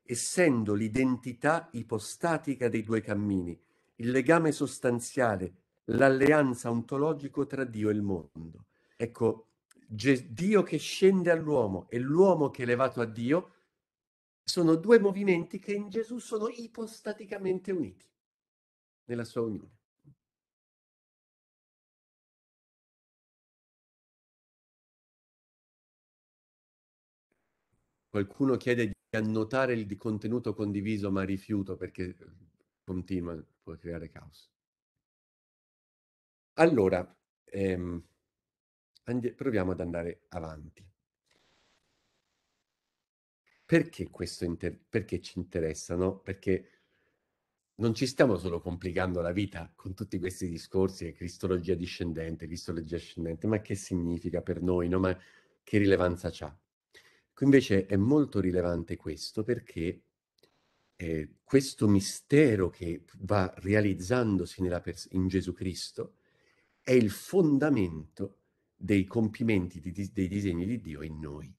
essendo l'identità ipostatica dei due cammini, il legame sostanziale, l'alleanza ontologico tra Dio e il mondo. Ecco, Dio che scende all'uomo e l'uomo che è elevato a Dio sono due movimenti che in Gesù sono ipostaticamente uniti nella sua unione. Qualcuno chiede di annotare il contenuto condiviso, ma rifiuto perché continua, può creare caos. Allora, ehm, proviamo ad andare avanti. Perché questo inter- perché ci interessa? No? Perché non ci stiamo solo complicando la vita con tutti questi discorsi, cristologia discendente, cristologia ascendente, ma che significa per noi? No? Ma che rilevanza ha? Invece è molto rilevante questo perché eh, questo mistero che va realizzandosi pers- in Gesù Cristo è il fondamento dei compimenti di, dei disegni di Dio in noi.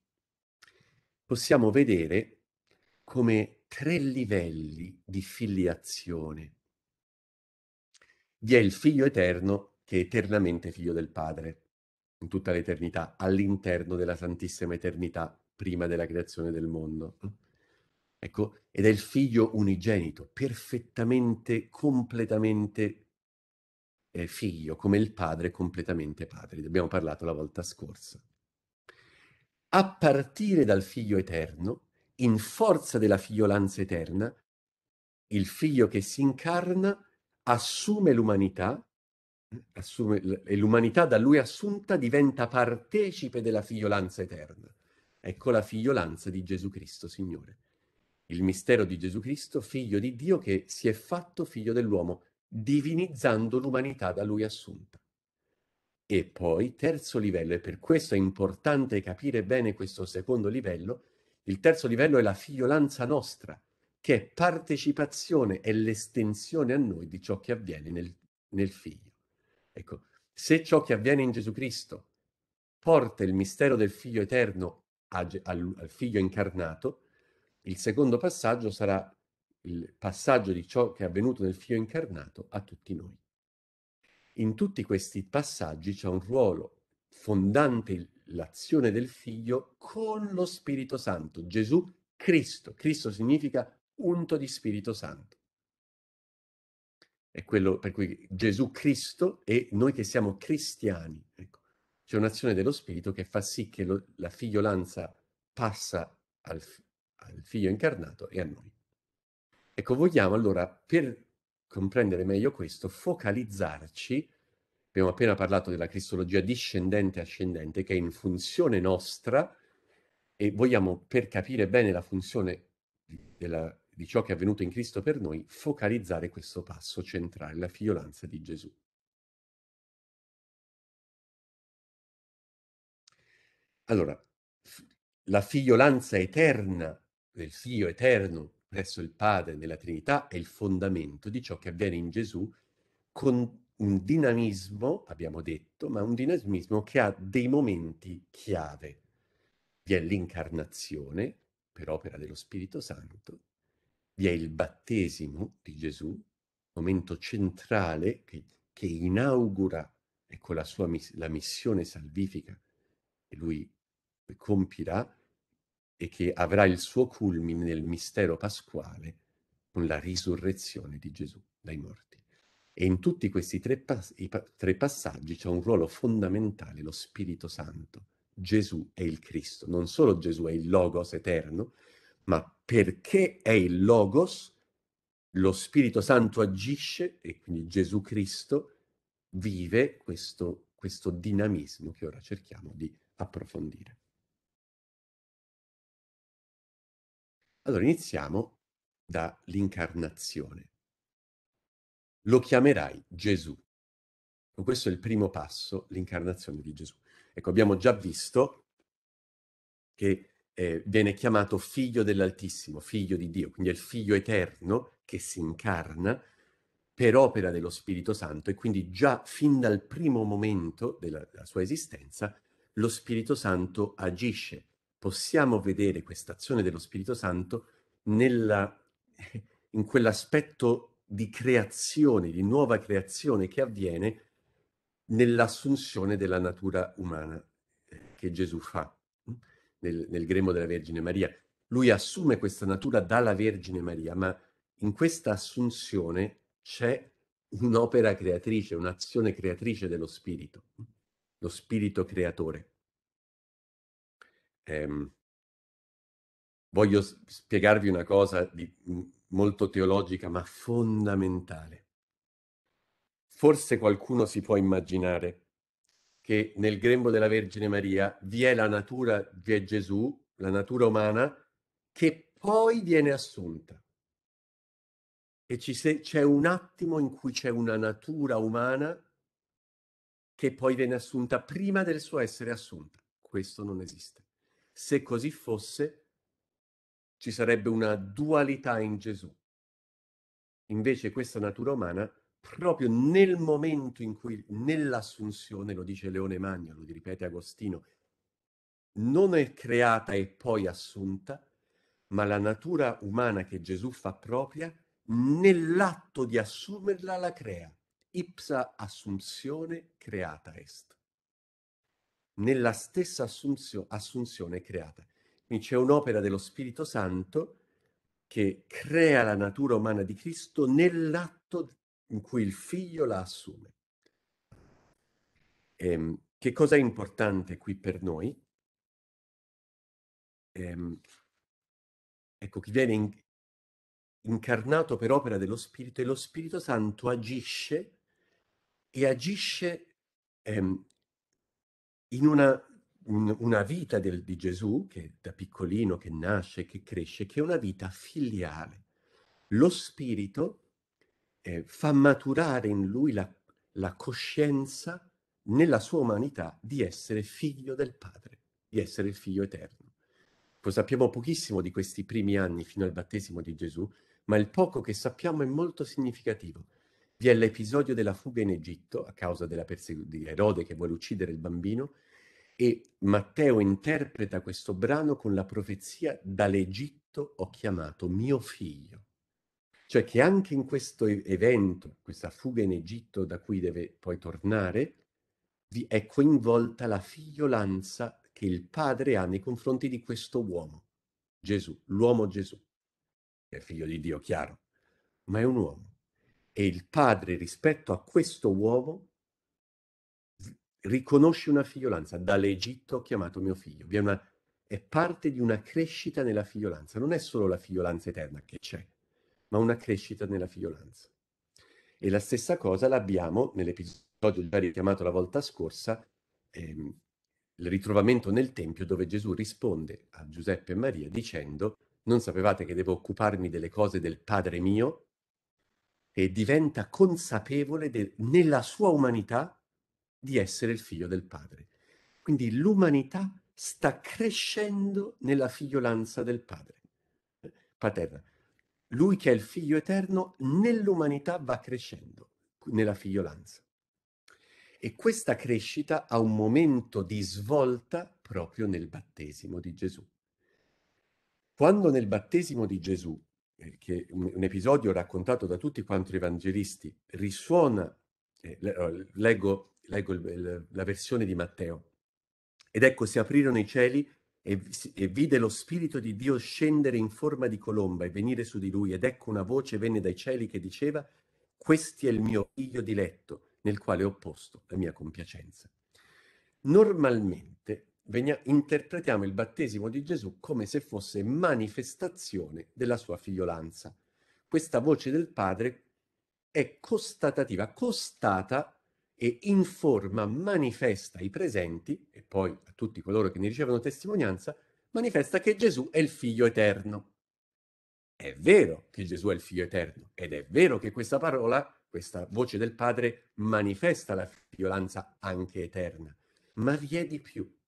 Possiamo vedere come tre livelli di filiazione. Vi è il figlio eterno che è eternamente figlio del Padre, in tutta l'eternità, all'interno della Santissima Eternità, prima della creazione del mondo. Ecco, ed è il figlio unigenito, perfettamente, completamente eh, figlio, come il padre completamente padre. Ne abbiamo parlato la volta scorsa. A partire dal figlio eterno, in forza della figliolanza eterna, il figlio che si incarna assume l'umanità assume, e l'umanità da lui assunta diventa partecipe della figliolanza eterna. Ecco la figliolanza di Gesù Cristo, Signore. Il mistero di Gesù Cristo, figlio di Dio che si è fatto figlio dell'uomo, divinizzando l'umanità da lui assunta. E poi, terzo livello, e per questo è importante capire bene questo secondo livello, il terzo livello è la figliolanza nostra, che è partecipazione e l'estensione a noi di ciò che avviene nel, nel figlio. Ecco, se ciò che avviene in Gesù Cristo porta il mistero del figlio eterno al, al figlio incarnato, il secondo passaggio sarà il passaggio di ciò che è avvenuto nel figlio incarnato a tutti noi. In tutti questi passaggi c'è un ruolo fondante l'azione del figlio con lo Spirito Santo. Gesù Cristo. Cristo significa unto di Spirito Santo. È quello per cui Gesù Cristo e noi che siamo cristiani. Ecco c'è un'azione dello Spirito che fa sì che lo, la figliolanza passa al, al figlio incarnato e a noi. Ecco, vogliamo allora, per comprendere meglio questo, focalizzarci, abbiamo appena parlato della cristologia discendente e ascendente, che è in funzione nostra, e vogliamo, per capire bene la funzione della, di ciò che è avvenuto in Cristo per noi, focalizzare questo passo centrale, la figliolanza di Gesù. Allora, la figliolanza eterna del figlio eterno presso il Padre nella Trinità è il fondamento di ciò che avviene in Gesù con un dinamismo, abbiamo detto, ma un dinamismo che ha dei momenti chiave. Vi è l'incarnazione per opera dello Spirito Santo, vi è il battesimo di Gesù, momento centrale che, che inaugura ecco, la sua la missione salvifica che lui compirà e che avrà il suo culmine nel mistero pasquale con la risurrezione di Gesù dai morti. E in tutti questi tre, pass- pa- tre passaggi c'è un ruolo fondamentale, lo Spirito Santo. Gesù è il Cristo, non solo Gesù è il Logos eterno, ma perché è il Logos, lo Spirito Santo agisce e quindi Gesù Cristo vive questo, questo dinamismo che ora cerchiamo di approfondire. Allora iniziamo dall'incarnazione. Lo chiamerai Gesù. Questo è il primo passo, l'incarnazione di Gesù. Ecco, abbiamo già visto che eh, viene chiamato figlio dell'Altissimo, figlio di Dio, quindi è il figlio eterno che si incarna per opera dello Spirito Santo e quindi già fin dal primo momento della, della sua esistenza lo Spirito Santo agisce. Possiamo vedere questa azione dello Spirito Santo nella, in quell'aspetto di creazione, di nuova creazione che avviene nell'assunzione della natura umana eh, che Gesù fa nel, nel grembo della Vergine Maria. Lui assume questa natura dalla Vergine Maria, ma in questa assunzione c'è un'opera creatrice, un'azione creatrice dello spirito, lo spirito creatore. Ehm, voglio spiegarvi una cosa di, molto teologica, ma fondamentale. Forse qualcuno si può immaginare che nel grembo della Vergine Maria vi è la natura, vi è Gesù, la natura umana, che poi viene assunta. E se, c'è un attimo in cui c'è una natura umana che poi viene assunta prima del suo essere assunta. Questo non esiste. Se così fosse, ci sarebbe una dualità in Gesù. Invece questa natura umana proprio nel momento in cui, nell'assunzione, lo dice Leone Magno, lo ripete Agostino, non è creata e poi assunta, ma la natura umana che Gesù fa propria, nell'atto di assumerla la crea. Ipsa assunzione creata est. Nella stessa assunzio, assunzione creata. Quindi c'è un'opera dello Spirito Santo che crea la natura umana di Cristo nell'atto in cui il figlio la assume. Ehm, che cosa è importante qui per noi? Ehm, ecco, chi viene in, incarnato per opera dello Spirito e lo Spirito Santo agisce e agisce ehm, in una, in una vita del, di Gesù, che da piccolino, che nasce, che cresce, che è una vita filiale. Lo Spirito eh, fa maturare in lui la, la coscienza nella sua umanità di essere figlio del Padre, di essere il figlio eterno. Poi sappiamo pochissimo di questi primi anni fino al battesimo di Gesù, ma il poco che sappiamo è molto significativo. Vi è l'episodio della fuga in Egitto a causa della persegu- di Erode che vuole uccidere il bambino e Matteo interpreta questo brano con la profezia dall'Egitto ho chiamato mio figlio. Cioè che anche in questo evento, questa fuga in Egitto da cui deve poi tornare, vi è coinvolta la figliolanza che il padre ha nei confronti di questo uomo, Gesù, l'uomo Gesù. È figlio di Dio, chiaro, ma è un uomo. E il padre rispetto a questo uomo riconosce una figliolanza. Dall'Egitto ho chiamato mio figlio. Una, è parte di una crescita nella figliolanza. Non è solo la figliolanza eterna che c'è, ma una crescita nella figliolanza. E la stessa cosa l'abbiamo nell'episodio già richiamato la volta scorsa, ehm, il ritrovamento nel Tempio dove Gesù risponde a Giuseppe e Maria dicendo non sapevate che devo occuparmi delle cose del Padre mio? E diventa consapevole de- nella sua umanità di essere il figlio del Padre. Quindi l'umanità sta crescendo nella figliolanza del Padre paterna. Lui che è il figlio eterno nell'umanità va crescendo nella figliolanza. E questa crescita ha un momento di svolta proprio nel battesimo di Gesù. Quando nel battesimo di Gesù, eh, che è un, un, episodio raccontato da tutti quanti gli evangelisti, risuona, eh, oh, leggo, leggo il, il, la versione di Matteo, ed ecco si aprirono i cieli e, e, vide lo Spirito di Dio scendere in forma di colomba e venire su di lui, ed ecco una voce venne dai cieli che diceva, questi è il mio figlio diletto, nel quale ho posto la mia compiacenza. Normalmente venia, interpretiamo il battesimo di Gesù come se fosse manifestazione della sua figliolanza. Questa voce del Padre è constatativa, costata e informa, manifesta ai presenti e poi a tutti coloro che ne ricevono testimonianza, manifesta che Gesù è il figlio eterno. È vero che Gesù è il figlio eterno ed è vero che questa parola, questa voce del Padre, manifesta la figliolanza anche eterna, ma vi è di più.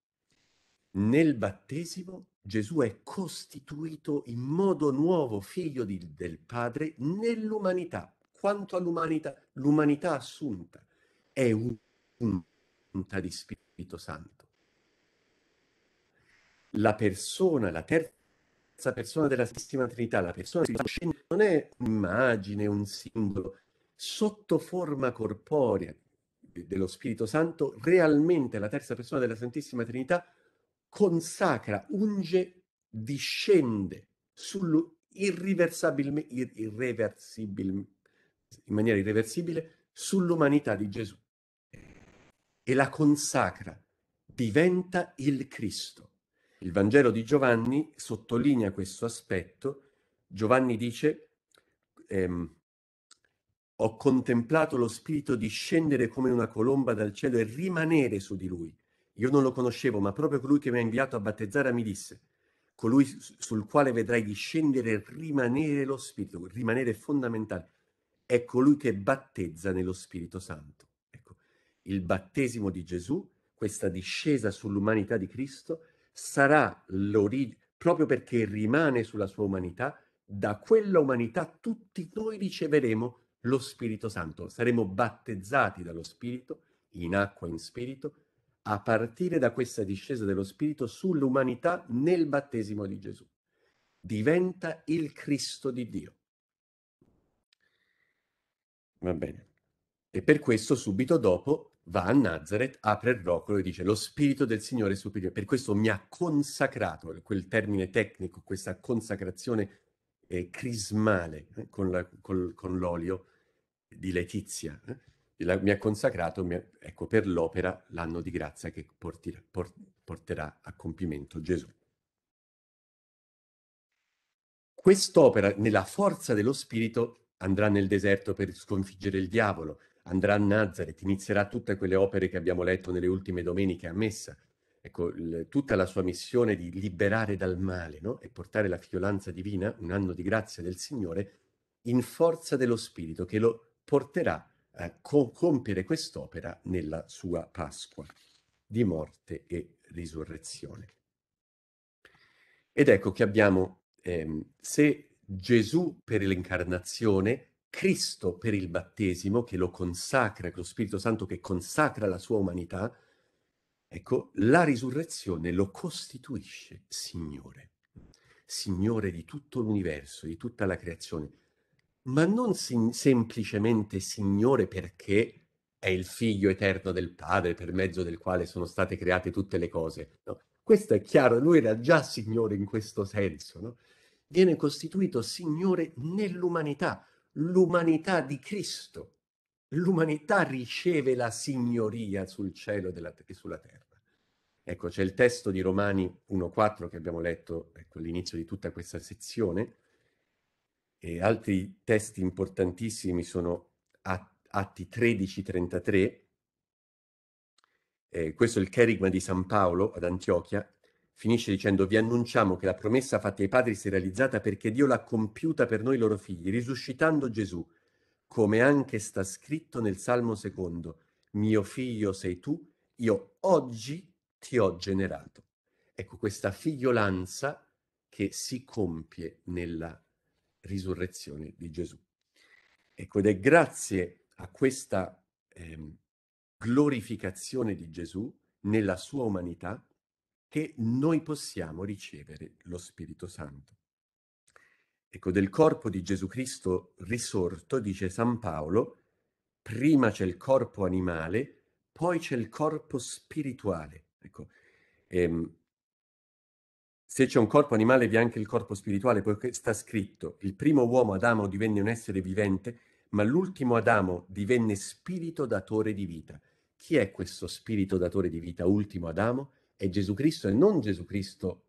Nel battesimo Gesù è costituito in modo nuovo figlio di, del Padre nell'umanità. Quanto all'umanità, l'umanità assunta è un'unità di Spirito Santo. La persona, la terza persona della Santissima Trinità, la persona non è un'immagine, un simbolo, sotto forma corporea dello Spirito Santo, realmente la terza persona della Santissima Trinità consacra, unge, discende sull'irreversibile, irreversibile, in maniera irreversibile sull'umanità di Gesù e la consacra, diventa il Cristo. Il Vangelo di Giovanni sottolinea questo aspetto. Giovanni dice, ehm, ho contemplato lo Spirito discendere come una colomba dal cielo e rimanere su di lui. Io non lo conoscevo, ma proprio colui che mi ha inviato a battezzare mi disse, colui sul quale vedrai discendere e rimanere lo Spirito, rimanere fondamentale, è colui che battezza nello Spirito Santo. Ecco, il battesimo di Gesù, questa discesa sull'umanità di Cristo, sarà l'origine, proprio perché rimane sulla sua umanità, da quella umanità tutti noi riceveremo lo Spirito Santo, saremo battezzati dallo Spirito, in acqua e in Spirito, a partire da questa discesa dello Spirito sull'umanità nel battesimo di Gesù. Diventa il Cristo di Dio. Va bene. E per questo subito dopo va a Nazareth, apre il rocolo e dice lo Spirito del Signore è superiore. Per questo mi ha consacrato, quel termine tecnico, questa consacrazione eh, crismale eh, con, la, col, con, l'olio di Letizia. Eh la, mi ha consacrato, mi ha, ecco, per l'opera l'anno di grazia che portirà, port, porterà a compimento Gesù. Quest'opera, nella forza dello Spirito, andrà nel deserto per sconfiggere il diavolo, andrà a Nazareth, inizierà tutte quelle opere che abbiamo letto nelle ultime domeniche a Messa. Ecco, tutta la sua missione di liberare dal male no? e portare la fiolanza divina, un anno di grazia del Signore, in forza dello Spirito che lo porterà eh, co- compiere quest'opera nella sua Pasqua di morte e risurrezione. Ed ecco che abbiamo, ehm, se Gesù per l'incarnazione, Cristo per il battesimo, che lo consacra, lo Spirito Santo che consacra la sua umanità, ecco, la risurrezione lo costituisce Signore, Signore di tutto l'universo, di tutta la creazione ma non sim- semplicemente Signore perché è il figlio eterno del Padre per mezzo del quale sono state create tutte le cose. No? Questo è chiaro, lui era già Signore in questo senso. No? Viene costituito Signore nell'umanità, l'umanità di Cristo. L'umanità riceve la signoria sul cielo e sulla terra. Ecco, c'è il testo di Romani 1.4 che abbiamo letto ecco, all'inizio di tutta questa sezione, e altri testi importantissimi sono Atti 13-33, eh, questo è il cherigma di San Paolo ad Antiochia, finisce dicendo vi annunciamo che la promessa fatta ai padri si è realizzata perché Dio l'ha compiuta per noi loro figli, risuscitando Gesù, come anche sta scritto nel Salmo secondo, mio figlio sei tu, io oggi ti ho generato. Ecco questa figliolanza che si compie nella risurrezione di Gesù. Ecco, ed è grazie a questa eh, glorificazione di Gesù nella sua umanità che noi possiamo ricevere lo Spirito Santo. Ecco, del corpo di Gesù Cristo risorto, dice San Paolo, prima c'è il corpo animale, poi c'è il corpo spirituale. Ecco, ehm, se c'è un corpo animale vi è anche il corpo spirituale, poiché sta scritto, il primo uomo Adamo divenne un essere vivente, ma l'ultimo Adamo divenne spirito datore di vita. Chi è questo spirito datore di vita, ultimo Adamo? È Gesù Cristo e non Gesù Cristo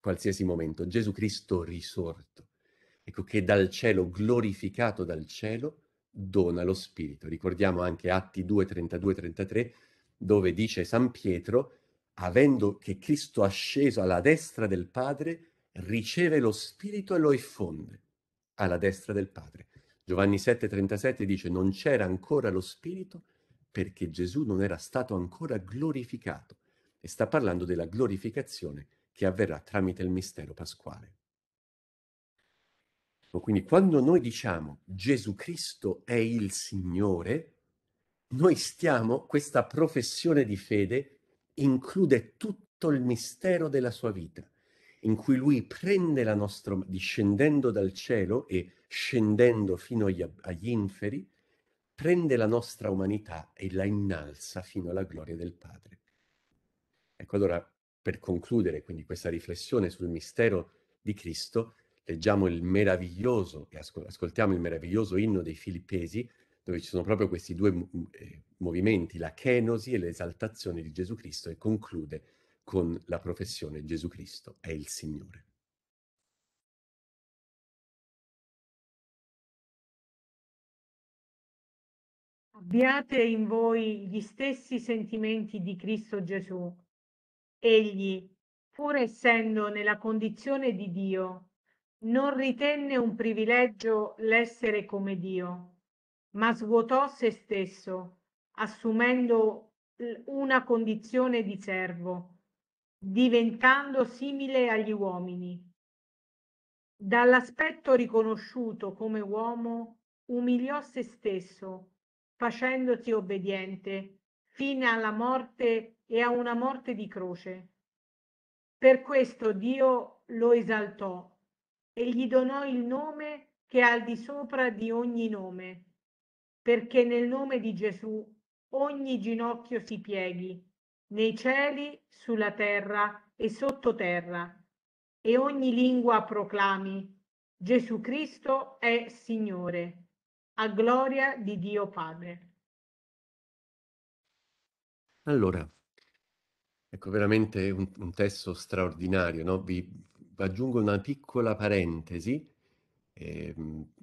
qualsiasi momento, Gesù Cristo risorto. Ecco che dal cielo, glorificato dal cielo, dona lo Spirito. Ricordiamo anche Atti 2, 32, 33, dove dice San Pietro, avendo che Cristo asceso alla destra del Padre, riceve lo Spirito e lo effonde alla destra del Padre. Giovanni 7:37 dice non c'era ancora lo Spirito perché Gesù non era stato ancora glorificato. e sta parlando della glorificazione che avverrà tramite il mistero pasquale. Quindi quando noi diciamo Gesù Cristo è il Signore, noi stiamo, questa professione di fede include tutto il mistero della sua vita, in cui lui prende la nostra, discendendo dal cielo e scendendo fino agli, agli inferi, prende la nostra umanità e la innalza fino alla gloria del Padre. Ecco allora, per concludere quindi questa riflessione sul mistero di Cristo, leggiamo il meraviglioso ascoltiamo il meraviglioso inno dei Filippesi, dove ci sono proprio questi due eh, movimenti, la kenosi e l'esaltazione di Gesù Cristo, e conclude con la professione Gesù Cristo è il Signore. Abbiate in voi gli stessi sentimenti di Cristo Gesù. Egli, pur essendo nella condizione di Dio, non ritenne un privilegio l'essere come Dio, ma svuotò se stesso, assumendo una condizione di servo, diventando simile agli uomini. Dall'aspetto riconosciuto come uomo, umiliò se stesso, facendosi obbediente fino alla morte e a una morte di croce. Per questo Dio lo esaltò e gli donò il nome che è al di sopra di ogni nome, perché nel nome di Gesù ogni ginocchio si pieghi, nei cieli, sulla terra e sottoterra, e ogni lingua proclami Gesù Cristo è Signore, a gloria di Dio Padre. Allora, ecco veramente un, un testo straordinario, no? Vi, aggiungo una piccola parentesi eh,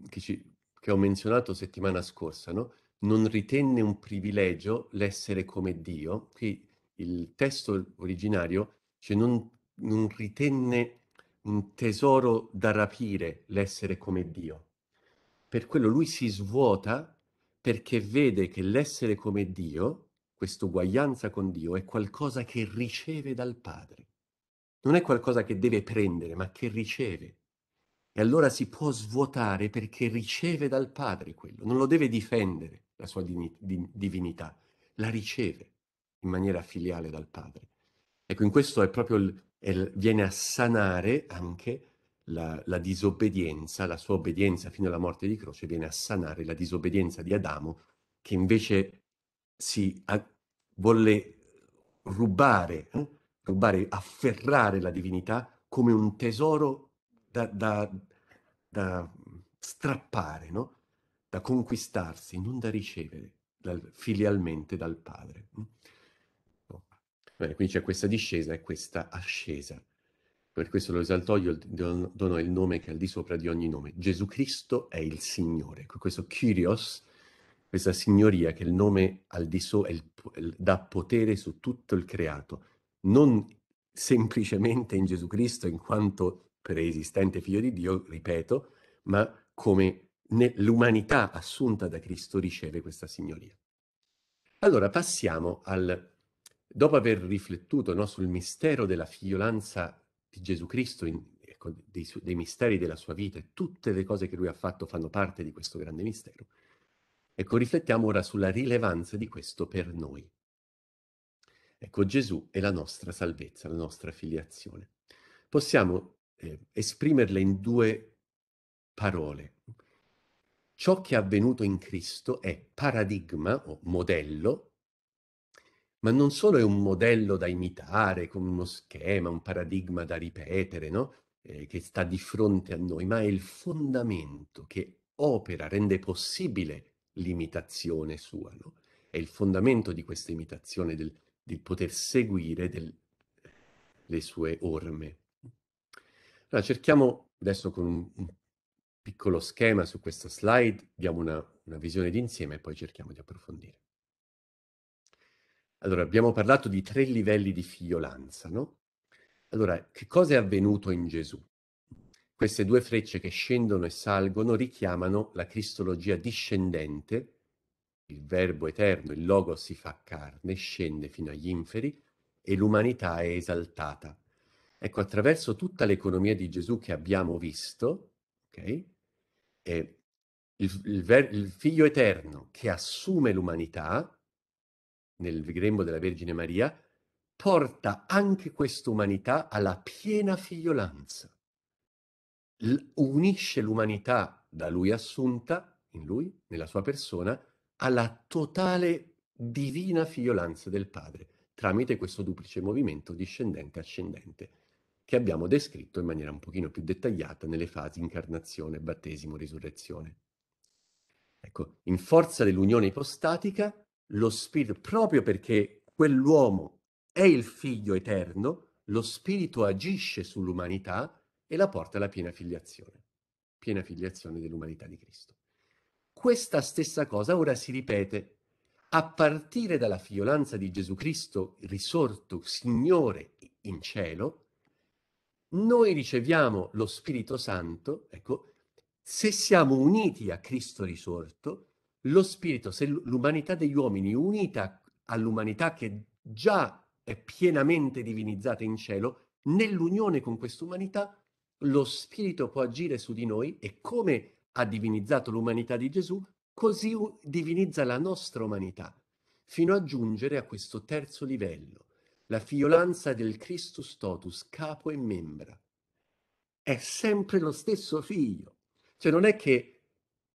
che, ci, che, ho menzionato settimana scorsa, no? Non ritenne un privilegio l'essere come Dio. Qui il testo originario cioè non, non ritenne un tesoro da rapire l'essere come Dio. Per quello lui si svuota perché vede che l'essere come Dio, questa uguaglianza con Dio, è qualcosa che riceve dal Padre non è qualcosa che deve prendere, ma che riceve. E allora si può svuotare perché riceve dal Padre quello, non lo deve difendere la sua divinità, la riceve in maniera filiale dal Padre. Ecco, in questo è proprio il, è viene a sanare anche la, la, disobbedienza, la sua obbedienza fino alla morte di croce, viene a sanare la disobbedienza di Adamo che invece si a, volle rubare eh? rubare, afferrare la divinità come un tesoro da, da, da strappare, no? da conquistarsi, non da ricevere dal, filialmente dal Padre. Mm? Bene, quindi c'è questa discesa e questa ascesa. Per questo lo esaltò, io dono il nome che è al di sopra di ogni nome. Gesù Cristo è il Signore. Questo Kyrios, questa signoria che il nome al di sopra, dà potere su tutto il creato non semplicemente in Gesù Cristo in quanto preesistente figlio di Dio, ripeto, ma come l'umanità assunta da Cristo riceve questa signoria. Allora passiamo al, dopo aver riflettuto no, sul mistero della figliolanza di Gesù Cristo, in, ecco, dei, dei misteri della sua vita e tutte le cose che lui ha fatto fanno parte di questo grande mistero, ecco, riflettiamo ora sulla rilevanza di questo per noi. Ecco, Gesù è la nostra salvezza, la nostra filiazione. Possiamo eh, esprimerla in due parole. Ciò che è avvenuto in Cristo è paradigma o modello, ma non solo è un modello da imitare, come uno schema, un paradigma da ripetere, no? eh, che sta di fronte a noi, ma è il fondamento che opera, rende possibile l'imitazione sua. No? È il fondamento di questa imitazione del, di poter seguire del, le sue orme. Allora, cerchiamo adesso con un, un, piccolo schema su questa slide, diamo una, una visione d'insieme e poi cerchiamo di approfondire. Allora, abbiamo parlato di tre livelli di figliolanza, no? Allora, che cosa è avvenuto in Gesù? Queste due frecce che scendono e salgono richiamano la cristologia discendente il verbo eterno, il logo si fa carne, scende fino agli inferi e l'umanità è esaltata. Ecco, attraverso tutta l'economia di Gesù che abbiamo visto, ok? E il, il, ver- il figlio eterno che assume l'umanità nel grembo della Vergine Maria, porta anche questa umanità alla piena figliolanza. L- unisce l'umanità da lui assunta, in lui, nella sua persona, alla totale divina figliolanza del Padre, tramite questo duplice movimento discendente-ascendente che abbiamo descritto in maniera un pochino più dettagliata nelle fasi incarnazione, battesimo, risurrezione. Ecco, in forza dell'unione ipostatica, lo spirito, proprio perché quell'uomo è il figlio eterno, lo spirito agisce sull'umanità e la porta alla piena filiazione, piena filiazione dell'umanità di Cristo. Questa stessa cosa ora si ripete a partire dalla fiolanza di Gesù Cristo risorto Signore in cielo, noi riceviamo lo Spirito Santo, ecco, se siamo uniti a Cristo risorto, lo Spirito, se l'umanità degli uomini unita all'umanità che già è pienamente divinizzata in cielo, nell'unione con quest'umanità, lo Spirito può agire su di noi e come ha divinizzato l'umanità di Gesù, così divinizza la nostra umanità, fino a giungere a questo terzo livello, la fiolanza del Christus totus, capo e membra. È sempre lo stesso figlio. Cioè non è che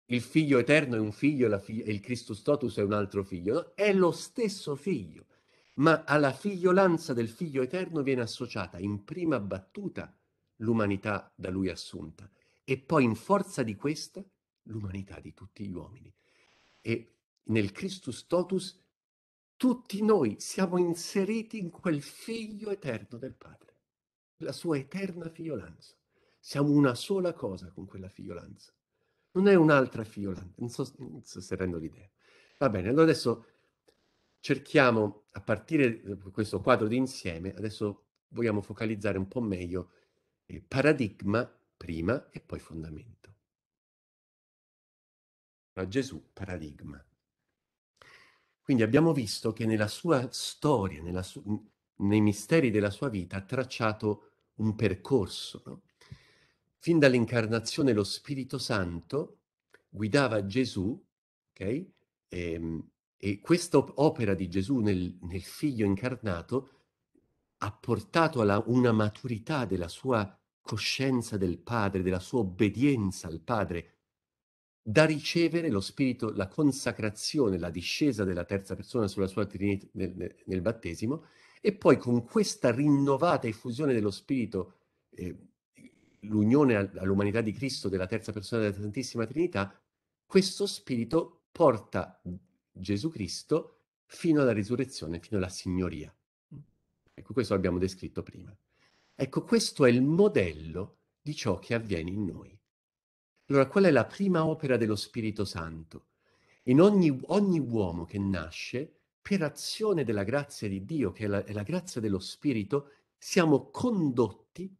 il figlio eterno è un figlio e, fig- e il Christus totus è un altro figlio, no? è lo stesso figlio, ma alla figliolanza del figlio eterno viene associata in prima battuta l'umanità da lui assunta e poi in forza di questa l'umanità di tutti gli uomini. E nel Christus totus tutti noi siamo inseriti in quel figlio eterno del Padre, la sua eterna figliolanza. Siamo una sola cosa con quella figliolanza. Non è un'altra figliolanza, non so, non so se rendo l'idea. Va bene, allora adesso cerchiamo, a partire da questo quadro di insieme, adesso vogliamo focalizzare un po' meglio il paradigma prima e poi fondamento. A Gesù, paradigma. Quindi abbiamo visto che nella sua storia, nella su- nei misteri della sua vita, ha tracciato un percorso. No? Fin dall'incarnazione lo Spirito Santo guidava Gesù, ok? E, ehm, e questa opera di Gesù nel, nel figlio incarnato ha portato a una maturità della sua coscienza del Padre, della sua obbedienza al Padre, da ricevere lo Spirito, la consacrazione, la discesa della terza persona sulla sua Trinità nel, nel, battesimo, e poi con questa rinnovata effusione dello Spirito, eh, l'unione all'umanità di Cristo della terza persona della Santissima Trinità, questo Spirito porta Gesù Cristo fino alla risurrezione, fino alla signoria. Ecco, questo l'abbiamo descritto prima. Ecco, questo è il modello di ciò che avviene in noi. Allora, qual è la prima opera dello Spirito Santo? In ogni, ogni uomo che nasce, per azione della grazia di Dio, che è la, è la grazia dello Spirito, siamo condotti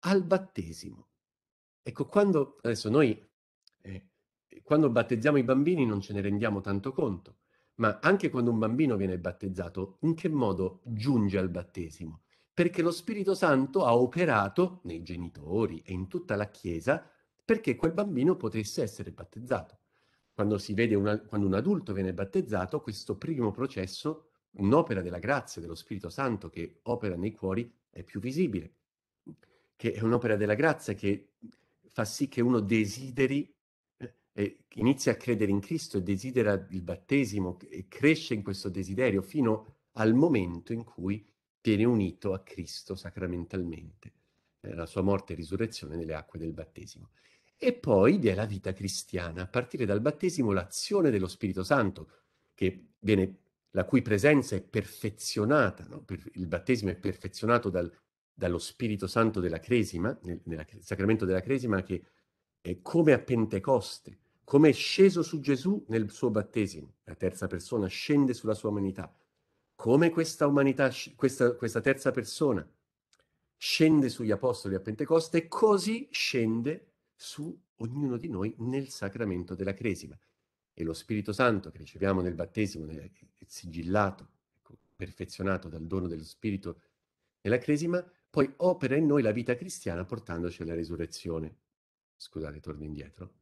al battesimo. Ecco, quando adesso noi eh, quando battezziamo i bambini non ce ne rendiamo tanto conto, ma anche quando un bambino viene battezzato, in che modo giunge al battesimo? Perché lo Spirito Santo ha operato nei genitori e in tutta la Chiesa perché quel bambino potesse essere battezzato. Quando una, quando un adulto viene battezzato, questo primo processo, un'opera della grazia dello Spirito Santo che opera nei cuori, è più visibile, che è un'opera della grazia che fa sì che uno desideri e inizia a credere in Cristo e desidera il battesimo e cresce in questo desiderio fino al momento in cui viene unito a Cristo sacramentalmente, eh, la sua morte e risurrezione nelle acque del battesimo. E poi vi è la vita cristiana, a partire dal battesimo l'azione dello Spirito Santo, viene, la cui presenza è perfezionata, no? il battesimo è perfezionato dal, dallo Spirito Santo della Cresima, nel, nel sacramento della Cresima, che è come a Pentecoste, come è sceso su Gesù nel suo battesimo, la terza persona scende sulla sua umanità, come questa umanità, questa, questa terza persona scende sugli apostoli a Pentecoste, così scende su ognuno di noi nel sacramento della Cresima. E lo Spirito Santo che riceviamo nel battesimo, è sigillato, ecco, perfezionato dal dono dello Spirito nella Cresima, poi opera in noi la vita cristiana portandoci alla risurrezione. Scusate, torno indietro.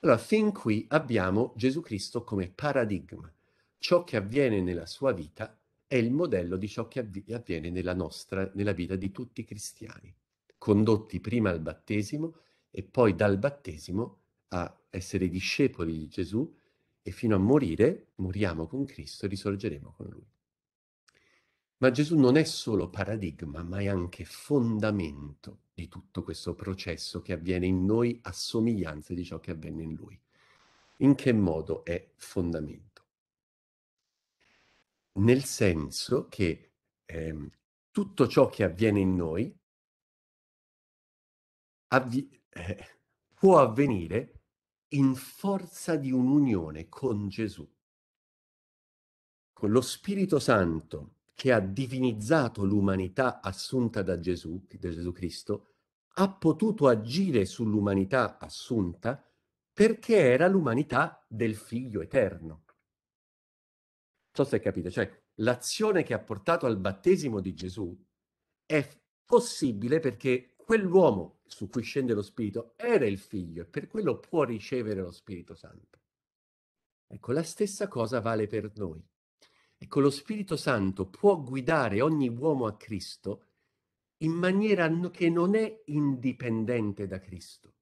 Allora, fin qui abbiamo Gesù Cristo come paradigma. Ciò che avviene nella sua vita è il modello di ciò che avviene nella nostra, nella vita di tutti i cristiani, condotti prima al battesimo e poi dal battesimo a essere discepoli di Gesù e fino a morire, moriamo con Cristo e risorgeremo con Lui. Ma Gesù non è solo paradigma, ma è anche fondamento di tutto questo processo che avviene in noi a somiglianza di ciò che avvenne in Lui. In che modo è fondamento? Nel senso che eh, tutto ciò che avviene in noi avvi- eh, può avvenire in forza di un'unione con Gesù, con lo Spirito Santo che ha divinizzato l'umanità assunta da Gesù, da Gesù Cristo, ha potuto agire sull'umanità assunta perché era l'umanità del Figlio eterno. Non so se capite, cioè l'azione che ha portato al battesimo di Gesù è possibile perché quell'uomo su cui scende lo Spirito era il Figlio e per quello può ricevere lo Spirito Santo. Ecco, la stessa cosa vale per noi. Ecco, lo Spirito Santo può guidare ogni uomo a Cristo in maniera che non è indipendente da Cristo,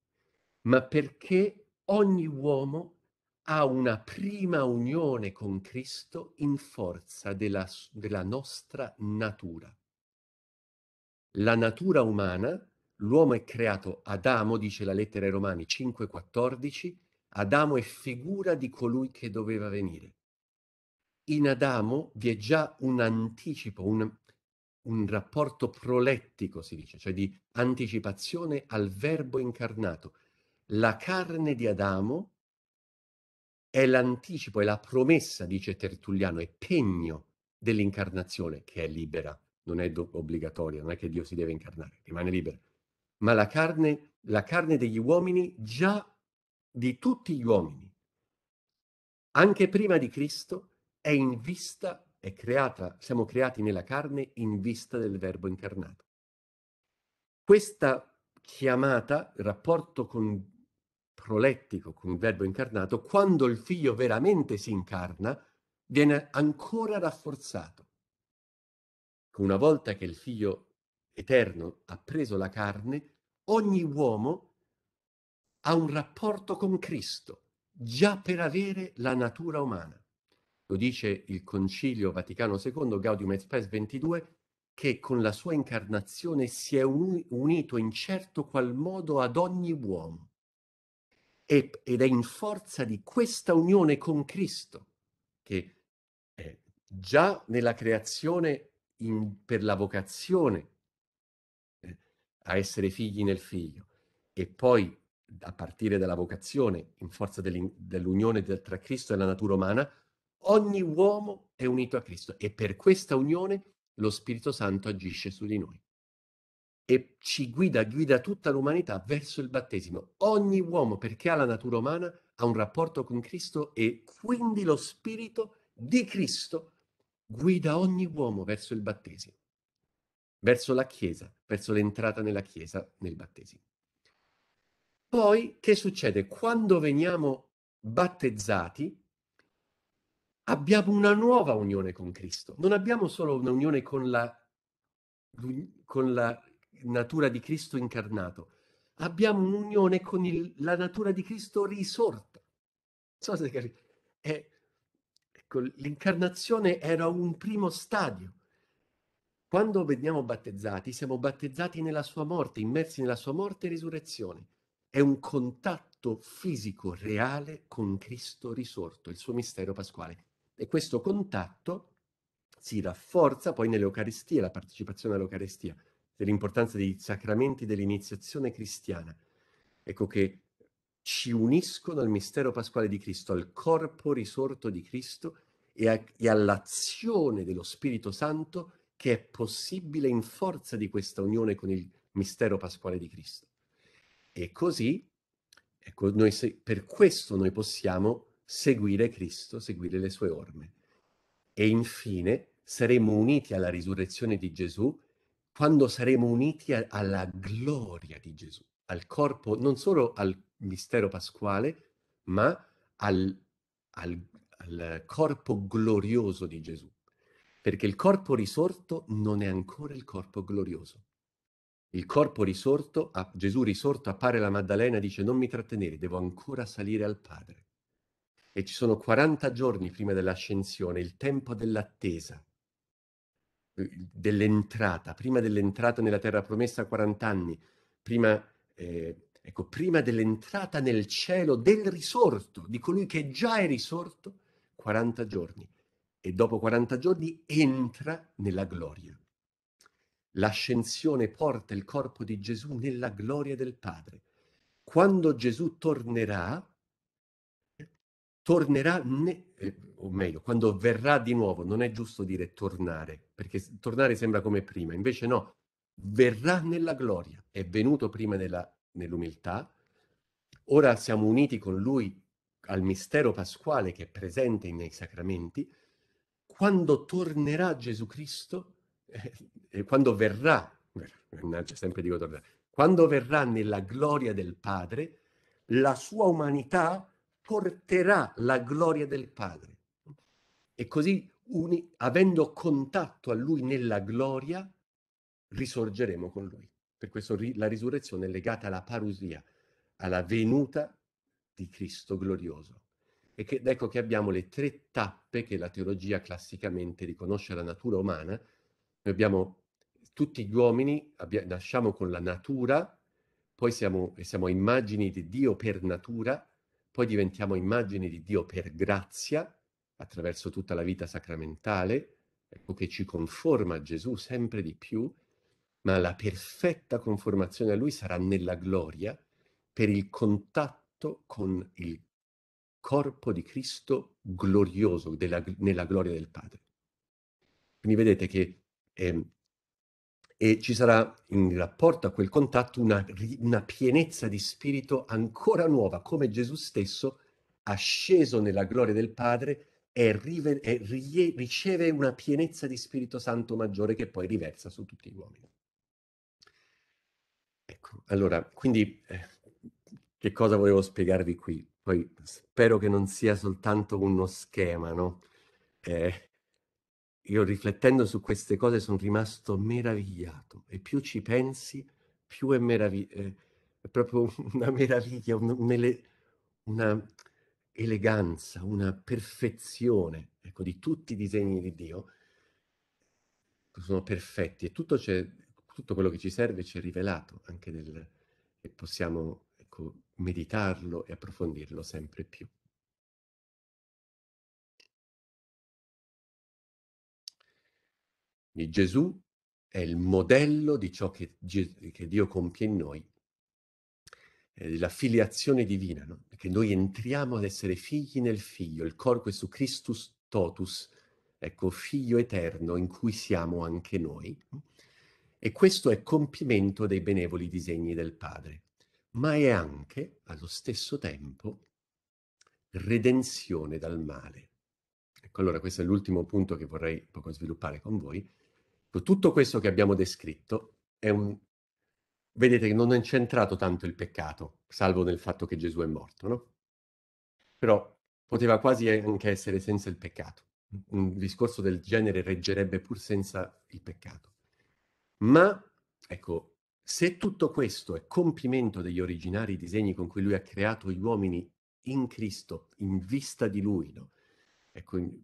ma perché ogni uomo ha una prima unione con Cristo in forza della, della nostra natura. La natura umana, l'uomo è creato Adamo, dice la lettera ai Romani 5,14, Adamo è figura di colui che doveva venire in Adamo vi è già un anticipo, un, un rapporto prolettico, si dice, cioè di anticipazione al verbo incarnato. La carne di Adamo è l'anticipo, è la promessa, dice Tertulliano, è pegno dell'incarnazione che è libera, non è do- obbligatoria, non è che Dio si deve incarnare, rimane libera. Ma la carne, la carne degli uomini, già di tutti gli uomini, anche prima di Cristo, è in vista, è creata, siamo creati nella carne in vista del verbo incarnato. Questa chiamata, rapporto con, prolettico con il verbo incarnato, quando il figlio veramente si incarna, viene ancora rafforzato. Una volta che il figlio eterno ha preso la carne, ogni uomo ha un rapporto con Cristo, già per avere la natura umana. Lo dice il Concilio Vaticano II, Gaudium et Spes 22, che con la sua incarnazione si è unito in certo qual modo ad ogni uomo. E, ed è in forza di questa unione con Cristo che eh, già nella creazione in, per la vocazione a essere figli nel figlio e poi a partire dalla vocazione in forza dell'unione tra Cristo e la natura umana Ogni uomo è unito a Cristo e per questa unione lo Spirito Santo agisce su di noi e ci guida, guida tutta l'umanità verso il battesimo. Ogni uomo, perché ha la natura umana, ha un rapporto con Cristo e quindi lo Spirito di Cristo guida ogni uomo verso il battesimo, verso la Chiesa, verso l'entrata nella Chiesa nel battesimo. Poi che succede? Quando veniamo battezzati, abbiamo una nuova unione con Cristo. Non abbiamo solo un'unione con la, con la natura di Cristo incarnato, abbiamo un'unione con il, la natura di Cristo risorta. So se è, ecco, l'incarnazione era un primo stadio. Quando veniamo battezzati, siamo battezzati nella sua morte, immersi nella sua morte e risurrezione. È un contatto fisico reale con Cristo risorto, il suo mistero pasquale. E questo contatto si rafforza poi nell'Eucaristia, la partecipazione all'Eucaristia, dell'importanza dei sacramenti dell'iniziazione cristiana. Ecco che ci uniscono al mistero pasquale di Cristo, al corpo risorto di Cristo e, a, e all'azione dello Spirito Santo che è possibile in forza di questa unione con il mistero pasquale di Cristo. E così, ecco, noi, per questo noi possiamo seguire Cristo, seguire le sue orme. E infine saremo uniti alla risurrezione di Gesù, quando saremo uniti a, alla gloria di Gesù, al corpo, non solo al mistero pasquale, ma al, al, al corpo glorioso di Gesù. Perché il corpo risorto non è ancora il corpo glorioso. Il corpo risorto, Gesù risorto, appare la Maddalena, dice non mi trattenere, devo ancora salire al Padre. E ci sono 40 giorni prima dell'ascensione, il tempo dell'attesa, dell'entrata, prima dell'entrata nella terra promessa 40 anni, prima, eh, ecco, prima dell'entrata nel cielo del risorto, di colui che già è risorto, 40 giorni. E dopo 40 giorni entra nella gloria. L'ascensione porta il corpo di Gesù nella gloria del Padre. Quando Gesù tornerà, tornerà, ne, eh, o meglio, quando verrà di nuovo, non è giusto dire tornare, perché tornare sembra come prima, invece no, verrà nella gloria, è venuto prima nella, nell'umiltà, ora siamo uniti con lui al mistero pasquale che è presente nei sacramenti, quando tornerà Gesù Cristo, eh, quando verrà, mannaggia, sempre dico tornerà, quando verrà nella gloria del Padre, la sua umanità porterà la gloria del Padre. E così, uni, avendo contatto a Lui nella gloria, risorgeremo con Lui. Per questo ri, la risurrezione è legata alla parusia, alla venuta di Cristo glorioso. E che, ecco che abbiamo le tre tappe che la teologia classicamente riconosce alla natura umana. Noi abbiamo tutti gli uomini, abbia, nasciamo con la natura, poi siamo, siamo immagini di Dio per natura, poi diventiamo immagini di Dio per grazia, attraverso tutta la vita sacramentale, ecco che ci conforma a Gesù sempre di più, ma la perfetta conformazione a Lui sarà nella gloria per il contatto con il corpo di Cristo glorioso della, nella gloria del Padre. Quindi vedete che eh, e ci sarà in rapporto a quel contatto una, una pienezza di spirito ancora nuova, come Gesù stesso, asceso nella gloria del Padre, e, rive, e rie, riceve una pienezza di Spirito Santo maggiore che poi riversa su tutti gli uomini. Ecco, allora, quindi eh, che cosa volevo spiegarvi qui? Poi spero che non sia soltanto uno schema, no? Eh, io riflettendo su queste cose sono rimasto meravigliato e più ci pensi, più è, meraviglia, eh, è proprio una meraviglia, un, un una eleganza, una perfezione ecco, di tutti i disegni di Dio. Sono perfetti e tutto, tutto quello che ci serve ci è rivelato, anche del, e possiamo ecco, meditarlo e approfondirlo sempre più. Quindi Gesù è il modello di ciò che, che Dio compie in noi, la filiazione divina, no? che noi entriamo ad essere figli nel figlio, il corpo su Christus totus, ecco, figlio eterno in cui siamo anche noi. E questo è compimento dei benevoli disegni del Padre, ma è anche, allo stesso tempo, redenzione dal male. Ecco, allora questo è l'ultimo punto che vorrei poco sviluppare con voi. Tutto questo che abbiamo descritto è un... Vedete che non è centrato tanto il peccato, salvo nel fatto che Gesù è morto, no? Però poteva quasi anche essere senza il peccato. Un discorso del genere reggerebbe pur senza il peccato. Ma, ecco, se tutto questo è compimento degli originari disegni con cui lui ha creato gli uomini in Cristo, in vista di lui, no? Ecco, in,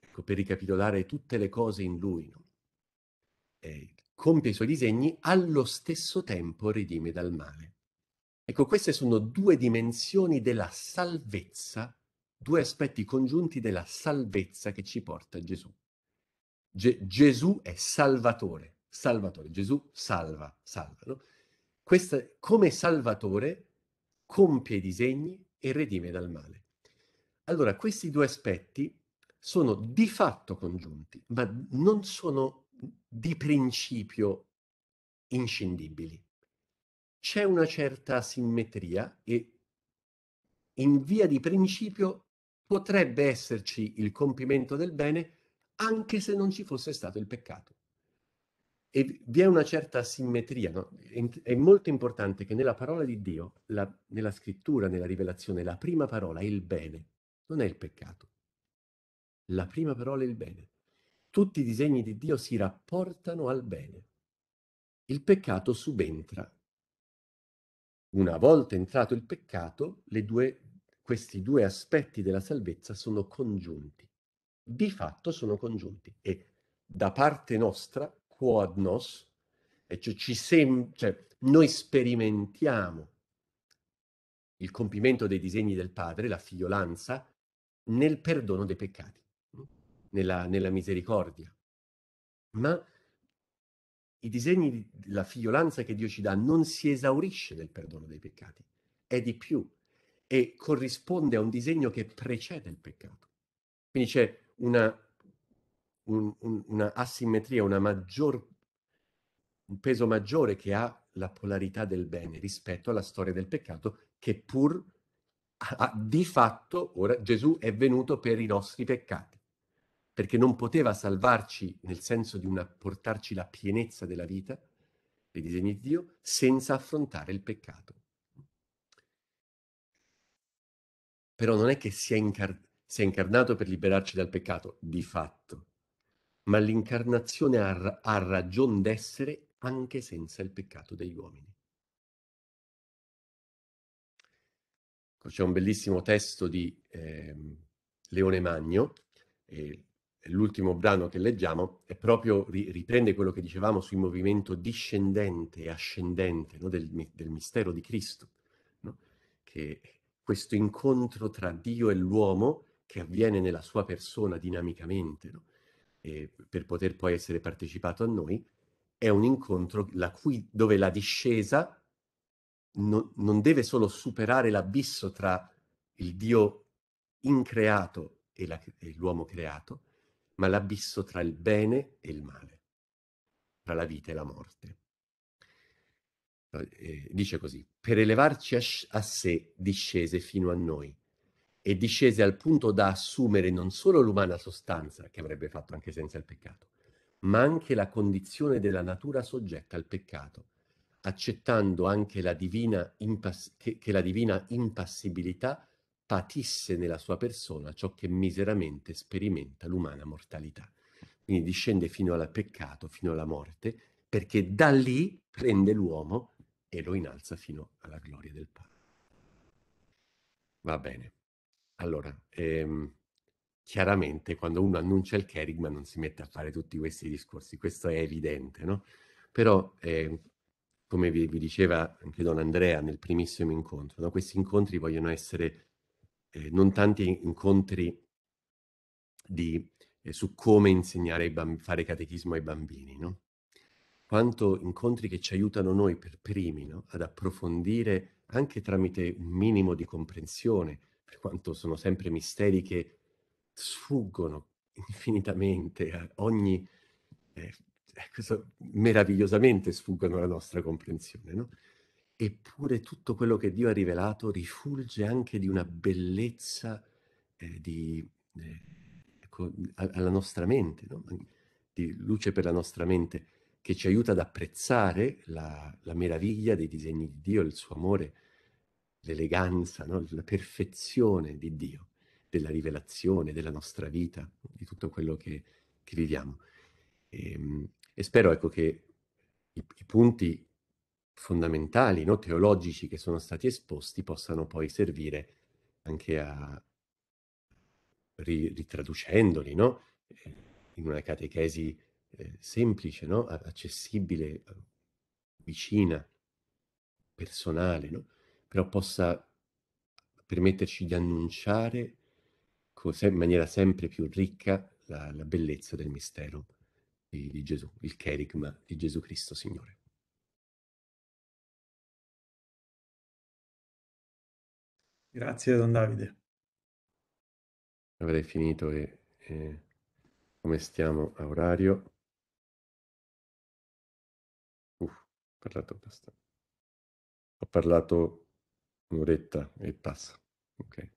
ecco, per ricapitolare tutte le cose in lui, no? eh, compie i suoi disegni, allo stesso tempo redime dal male. Ecco, queste sono due dimensioni della salvezza, due aspetti congiunti della salvezza che ci porta Gesù. Ge- Gesù è salvatore, salvatore, Gesù salva, salva. No? Questa, come salvatore compie i disegni e redime dal male. Allora, questi due aspetti sono di fatto congiunti, ma non sono di principio inscindibili. C'è una certa simmetria e in via di principio potrebbe esserci il compimento del bene anche se non ci fosse stato il peccato. E vi è una certa simmetria, no? È molto importante che nella parola di Dio, la, nella scrittura, nella rivelazione, la prima parola è il bene, non è il peccato. La prima parola è il bene. Tutti i disegni di Dio si rapportano al bene. Il peccato subentra. Una volta entrato il peccato, due, questi due aspetti della salvezza sono congiunti. Di fatto sono congiunti e da parte nostra quod nos, e cioè, ci sem- cioè noi sperimentiamo il compimento dei disegni del Padre, la figliolanza, nel perdono dei peccati, nella, nella misericordia. Ma i disegni, la figliolanza che Dio ci dà non si esaurisce nel perdono dei peccati, è di più e corrisponde a un disegno che precede il peccato. Quindi c'è una un, un, una asimmetria, una maggior, un peso maggiore che ha la polarità del bene rispetto alla storia del peccato che pur ha, di fatto ora Gesù è venuto per i nostri peccati perché non poteva salvarci nel senso di una, portarci la pienezza della vita, dei disegni di Dio, senza affrontare il peccato. Però non è che sia, incar- sia incarnato per liberarci dal peccato, di fatto ma l'incarnazione ha, ha ragion d'essere anche senza il peccato degli uomini. C'è un bellissimo testo di eh, Leone Magno, eh, l'ultimo brano che leggiamo, è proprio, ri, riprende quello che dicevamo sul movimento discendente e ascendente no, del, del, mistero di Cristo, no? che questo incontro tra Dio e l'uomo che avviene nella sua persona dinamicamente, no? Eh, per poter poi essere partecipato a noi, è un incontro la cui, dove la discesa no, non deve solo superare l'abisso tra il Dio increato e, la, e l'uomo creato, ma l'abisso tra il bene e il male, tra la vita e la morte. Eh, dice così, per elevarci a, a sé discese fino a noi e discese al punto da assumere non solo l'umana sostanza, che avrebbe fatto anche senza il peccato, ma anche la condizione della natura soggetta al peccato, accettando anche la impass- che, che la divina impassibilità patisse nella sua persona ciò che miseramente sperimenta l'umana mortalità. Quindi discende fino al peccato, fino alla morte, perché da lì prende l'uomo e lo innalza fino alla gloria del Padre. Va bene. Allora, ehm, chiaramente quando uno annuncia il kerigma non si mette a fare tutti questi discorsi, questo è evidente, no? Però, eh, come vi, vi, diceva anche Don Andrea nel primissimo incontro, no? questi incontri vogliono essere eh, non tanti incontri di, eh, su come insegnare, fare catechismo ai bambini, no? quanto incontri che ci aiutano noi per primi no? ad approfondire anche tramite un minimo di comprensione per quanto sono sempre misteri che sfuggono infinitamente a ogni... Eh, questo, meravigliosamente sfuggono alla nostra comprensione, no? Eppure tutto quello che Dio ha rivelato rifulge anche di una bellezza eh, di, eh, ecco, alla nostra mente, no? di luce per la nostra mente, che ci aiuta ad apprezzare la, la meraviglia dei disegni di Dio, il suo amore l'eleganza, no? la perfezione di Dio, della rivelazione, della nostra vita, di tutto quello che, che viviamo. E, ehm, e, spero ecco, che i, i punti fondamentali, no? teologici che sono stati esposti possano poi servire anche a ri, ritraducendoli no? Eh, in una catechesi eh, semplice, no? accessibile, vicina, personale, no? Però possa permetterci di annunciare in maniera sempre più ricca la, la bellezza del mistero di, di Gesù, il cherigma di Gesù Cristo Signore. Grazie, Don Davide. Avrei finito e, e come stiamo a orario? Uff, ho parlato abbastanza. Ho parlato un'oretta e passa. Ok.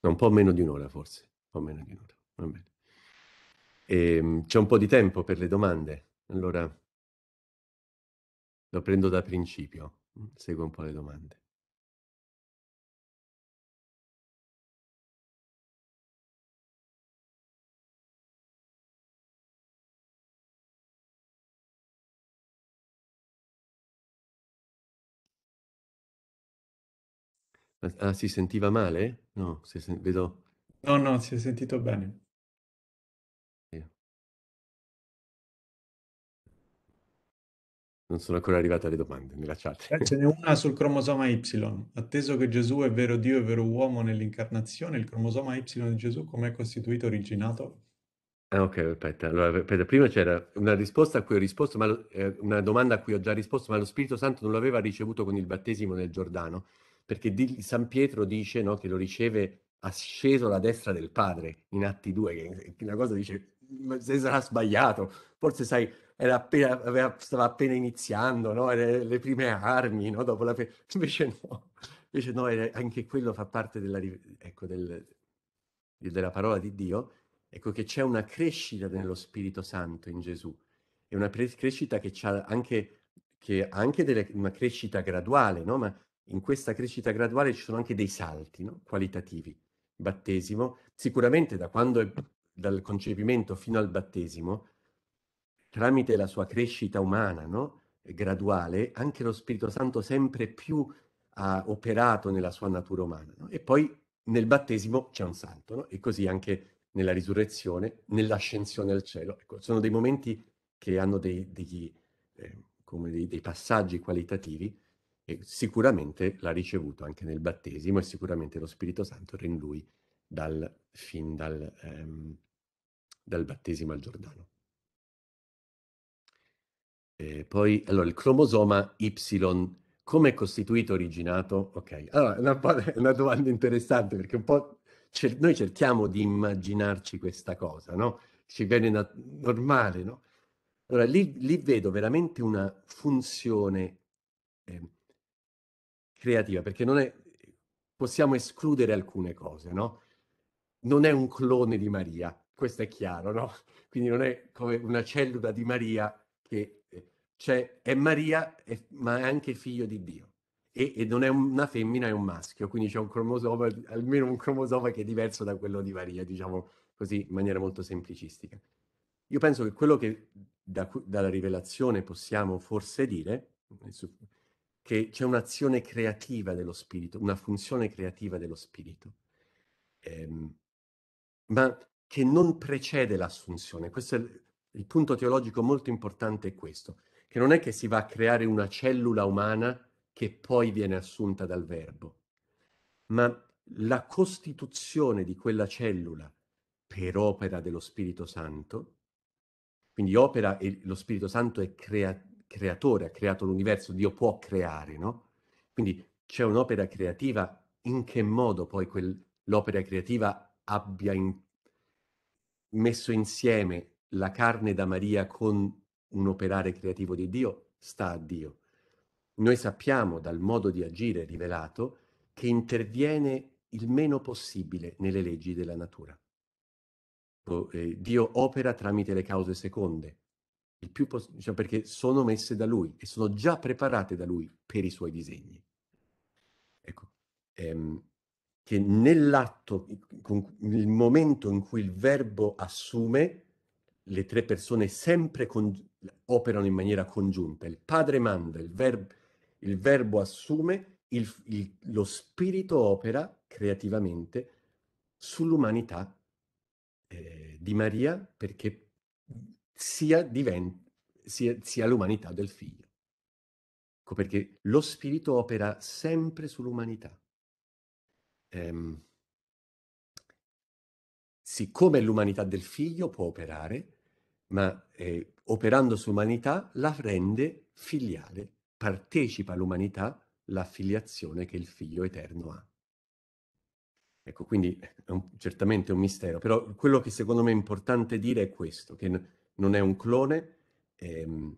No, un po' meno di un'ora forse, un po' meno di un'ora. Va bene. E, c'è un po' di tempo per le domande, allora lo prendo da principio, seguo un po' le domande. Ah, si sentiva male? No, si sen- vedo... No, no, si è sentito bene. Non sono ancora arrivate alle domande nella chat. Eh, ce n'è una sul cromosoma Y. Atteso che Gesù è vero Dio e vero uomo nell'incarnazione, il cromosoma Y di Gesù com'è costituito originato? Ah, ok, aspetta. Allora, aspetta, prima c'era una risposta a cui ho risposto, ma lo- eh, una domanda a cui ho già risposto, ma lo Spirito Santo non lo aveva ricevuto con il battesimo nel Giordano, perché di- San Pietro dice no, che lo riceve asceso alla destra del Padre, in Atti 2, che una cosa dice, "Ma se sarà sbagliato, forse sai, appena, aveva- stava appena iniziando, no? Era le prime armi, no? Dopo la fe- Invece no, invece no, era- anche quello fa parte della, ecco, del- della parola di Dio, ecco che c'è una crescita nello Spirito Santo in Gesù, è una pre- crescita che ha anche, che anche delle- una crescita graduale, no? Ma in questa crescita graduale ci sono anche dei salti, no? Qualitativi. Battesimo, sicuramente da quando è dal concepimento fino al battesimo, tramite la sua crescita umana, no? graduale, anche lo Spirito Santo sempre più ha operato nella sua natura umana. no? E poi nel battesimo c'è un salto, e così anche nella risurrezione, nell'ascensione al cielo. Ecco, sono dei momenti che hanno dei, degli, eh, dei, dei passaggi qualitativi e sicuramente l'ha ricevuto anche nel battesimo e sicuramente lo Spirito Santo era in lui dal, fin dal, ehm, dal battesimo al Giordano. E poi, allora, il cromosoma Y, come è costituito originato? Ok, allora, è una, una domanda interessante perché un po' cer- noi cerchiamo di immaginarci questa cosa, no? Ci viene na- normale, no? Allora, lì, lì vedo veramente una funzione eh, creativa, perché non è, possiamo escludere alcune cose, no? Non è un clone di Maria, questo è chiaro, no? Quindi non è come una cellula di Maria che c'è, è Maria, è, ma è anche figlio di Dio. E, e, non è una femmina, è un maschio, quindi c'è un cromosoma, almeno un cromosoma che è diverso da quello di Maria, diciamo così in maniera molto semplicistica. Io penso che quello che da, dalla rivelazione possiamo forse dire, che c'è un'azione creativa dello spirito, una funzione creativa dello spirito, ehm, ma che non precede l'assunzione. Questo è il, il punto teologico molto importante, è questo, che non è che si va a creare una cellula umana che poi viene assunta dal verbo, ma la costituzione di quella cellula per opera dello Spirito Santo, quindi opera e lo Spirito Santo è crea- creatore, ha creato l'universo, Dio può creare, no? Quindi c'è un'opera creativa, in che modo poi quel, l'opera creativa abbia in, messo insieme la carne da Maria con un operare creativo di Dio, sta a Dio. Noi sappiamo dal modo di agire rivelato che interviene il meno possibile nelle leggi della natura. Dio opera tramite le cause seconde, il più poss- diciamo, perché sono messe da Lui e sono già preparate da Lui per i suoi disegni. Ecco, ehm, che nell'atto, il momento in cui il verbo assume, le tre persone sempre con, operano in maniera congiunta. Il padre manda, il, verbo, il verbo assume, il, il, lo spirito opera creativamente sull'umanità eh, di Maria perché sia, divent, sia, sia l'umanità del figlio. Ecco perché lo spirito opera sempre sull'umanità. Ehm, siccome l'umanità del figlio può operare, ma eh, operando sull'umanità la rende filiale, partecipa all'umanità la filiazione che il figlio eterno ha. Ecco, quindi è un, certamente un mistero, però quello che secondo me è importante dire è questo, che non è un clone, ehm,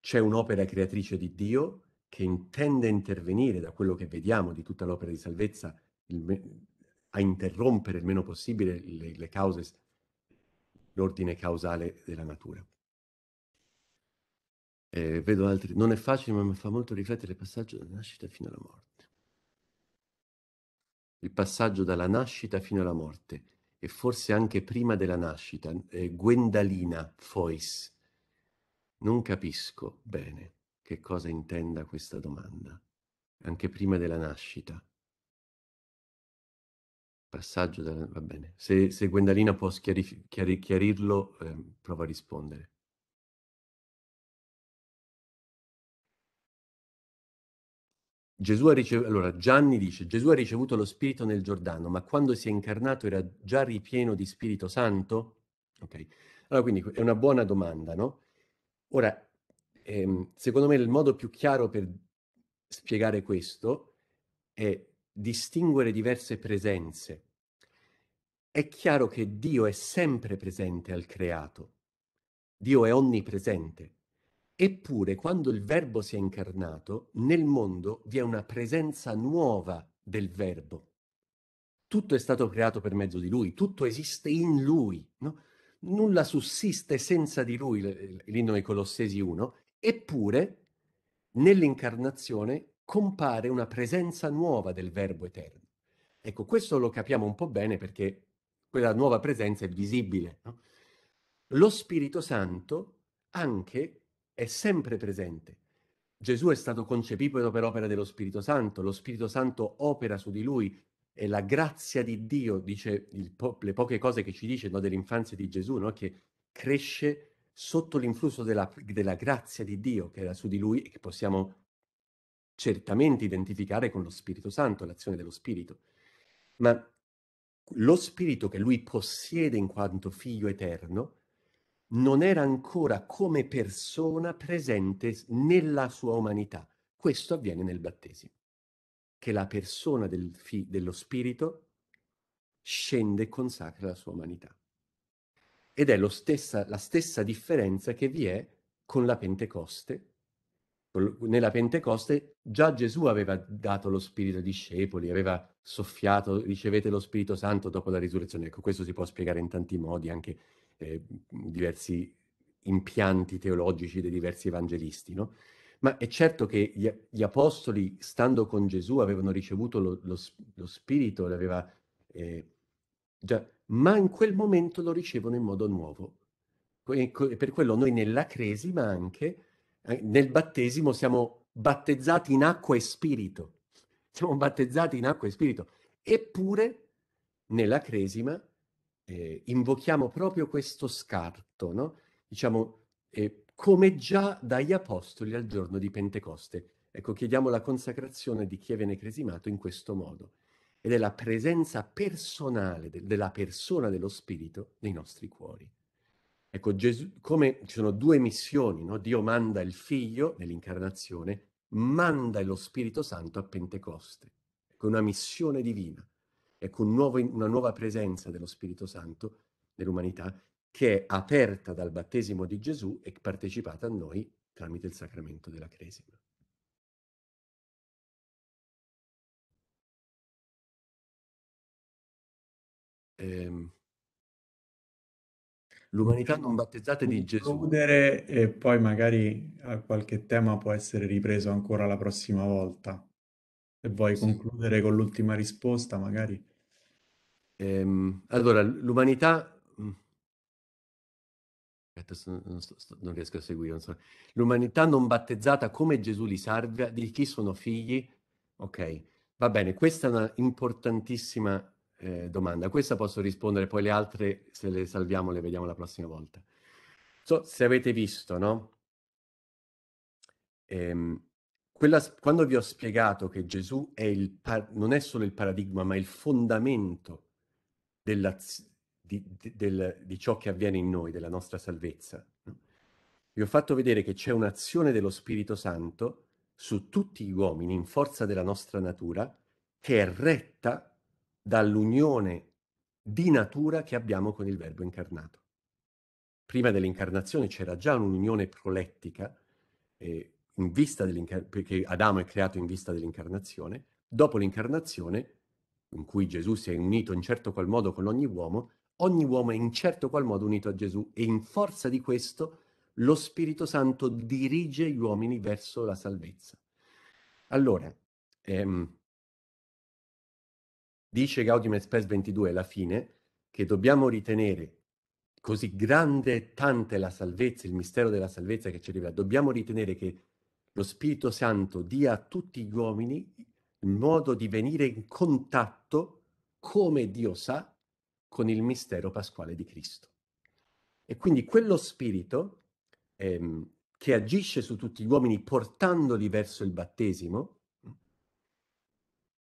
c'è un'opera creatrice di Dio che intende intervenire da quello che vediamo di tutta l'opera di salvezza il, a interrompere il meno possibile le, le cause l'ordine causale della natura. Eh, vedo altri, non è facile, ma mi fa molto riflettere il passaggio dalla nascita fino alla morte. Il passaggio dalla nascita fino alla morte, e forse anche prima della nascita, eh, Gwendalina Fois. Non capisco bene che cosa intenda questa domanda, anche prima della nascita. Passaggio dalla... va bene. Se, se Gwendalina può chiarif- chiari- chiarirlo, eh, prova a rispondere. Gesù ha ricevuto, allora Gianni dice, Gesù ha ricevuto lo Spirito nel Giordano, ma quando si è incarnato era già ripieno di Spirito Santo? Ok, allora quindi è una buona domanda, no? Ora, ehm, secondo me il modo più chiaro per spiegare questo è distinguere diverse presenze. È chiaro che Dio è sempre presente al creato, Dio è onnipresente. Eppure, quando il Verbo si è incarnato, nel mondo vi è una presenza nuova del Verbo. Tutto è stato creato per mezzo di Lui, tutto esiste in Lui. No? Nulla sussiste senza di Lui, l'inno dei Colossesi 1, eppure nell'incarnazione compare una presenza nuova del Verbo eterno. Ecco, questo lo capiamo un po' bene perché quella nuova presenza è visibile. No? Lo Spirito Santo anche è sempre presente. Gesù è stato concepito per opera dello Spirito Santo, lo Spirito Santo opera su di lui e la grazia di Dio, dice po- le poche cose che ci dice no, dell'infanzia di Gesù, no, che cresce sotto l'influsso della, della grazia di Dio che era su di lui e che possiamo certamente identificare con lo Spirito Santo, l'azione dello Spirito. Ma lo Spirito che lui possiede in quanto figlio eterno non era ancora come persona presente nella sua umanità. Questo avviene nel battesimo, che la persona del fi- dello Spirito scende e consacra la sua umanità. Ed è stessa, la stessa differenza che vi è con la Pentecoste. Nella Pentecoste già Gesù aveva dato lo Spirito ai discepoli, aveva soffiato, ricevete lo Spirito Santo dopo la risurrezione. Ecco, questo si può spiegare in tanti modi, anche eh, diversi impianti teologici dei diversi evangelisti, no? Ma è certo che gli, gli, apostoli, stando con Gesù, avevano ricevuto lo, lo, lo Spirito, l'aveva, eh, già, ma in quel momento lo ricevono in modo nuovo. E per quello noi nella cresima anche, eh, nel battesimo, siamo battezzati in acqua e spirito. Siamo battezzati in acqua e spirito. Eppure, nella cresima, eh, invochiamo proprio questo scarto, no? diciamo, eh, come già dagli apostoli al giorno di Pentecoste. Ecco, chiediamo la consacrazione di chi viene cresimato in questo modo. Ed è la presenza personale de- della persona dello Spirito nei nostri cuori. Ecco, Gesù, come ci sono due missioni, no? Dio manda il Figlio nell'incarnazione, manda lo Spirito Santo a Pentecoste. Ecco, una missione divina ecco un nuovo, una nuova presenza dello Spirito Santo nell'umanità che è aperta dal battesimo di Gesù e partecipata a noi tramite il sacramento della Cresima. Ehm, l'umanità non battezzata di Gesù. Concludere e poi magari qualche tema può essere ripreso ancora la prossima volta. Se vuoi sì. concludere con l'ultima risposta, magari. Ehm, allora, l'umanità... Mm. Non, riesco a seguire. Non so. L'umanità non battezzata come Gesù li salva, di chi sono figli? Ok, va bene, questa è una importantissima eh, domanda. Questa posso rispondere, poi le altre, se le salviamo, le vediamo la prossima volta. So, se avete visto, no? Ehm, quella, quando vi ho spiegato che Gesù è il, non è solo il paradigma, ma il fondamento della, di, del, di, ciò che avviene in noi, della nostra salvezza. Vi ho fatto vedere che c'è un'azione dello Spirito Santo su tutti gli uomini in forza della nostra natura che è retta dall'unione di natura che abbiamo con il Verbo incarnato. Prima dell'incarnazione c'era già un'unione prolettica eh, perché Adamo è creato in vista dell'incarnazione. Dopo l'incarnazione in cui Gesù si è unito in certo qual modo con ogni uomo, ogni uomo è in certo qual modo unito a Gesù e in forza di questo lo Spirito Santo dirige gli uomini verso la salvezza. Allora, ehm, dice Gaudium Spes 22 alla fine che dobbiamo ritenere così grande e tanta è la salvezza, il mistero della salvezza che ci arriva, dobbiamo ritenere che lo Spirito Santo dia a tutti gli uomini modo di venire in contatto, come Dio sa, con il mistero pasquale di Cristo. E quindi quello Spirito ehm, che agisce su tutti gli uomini portandoli verso il battesimo,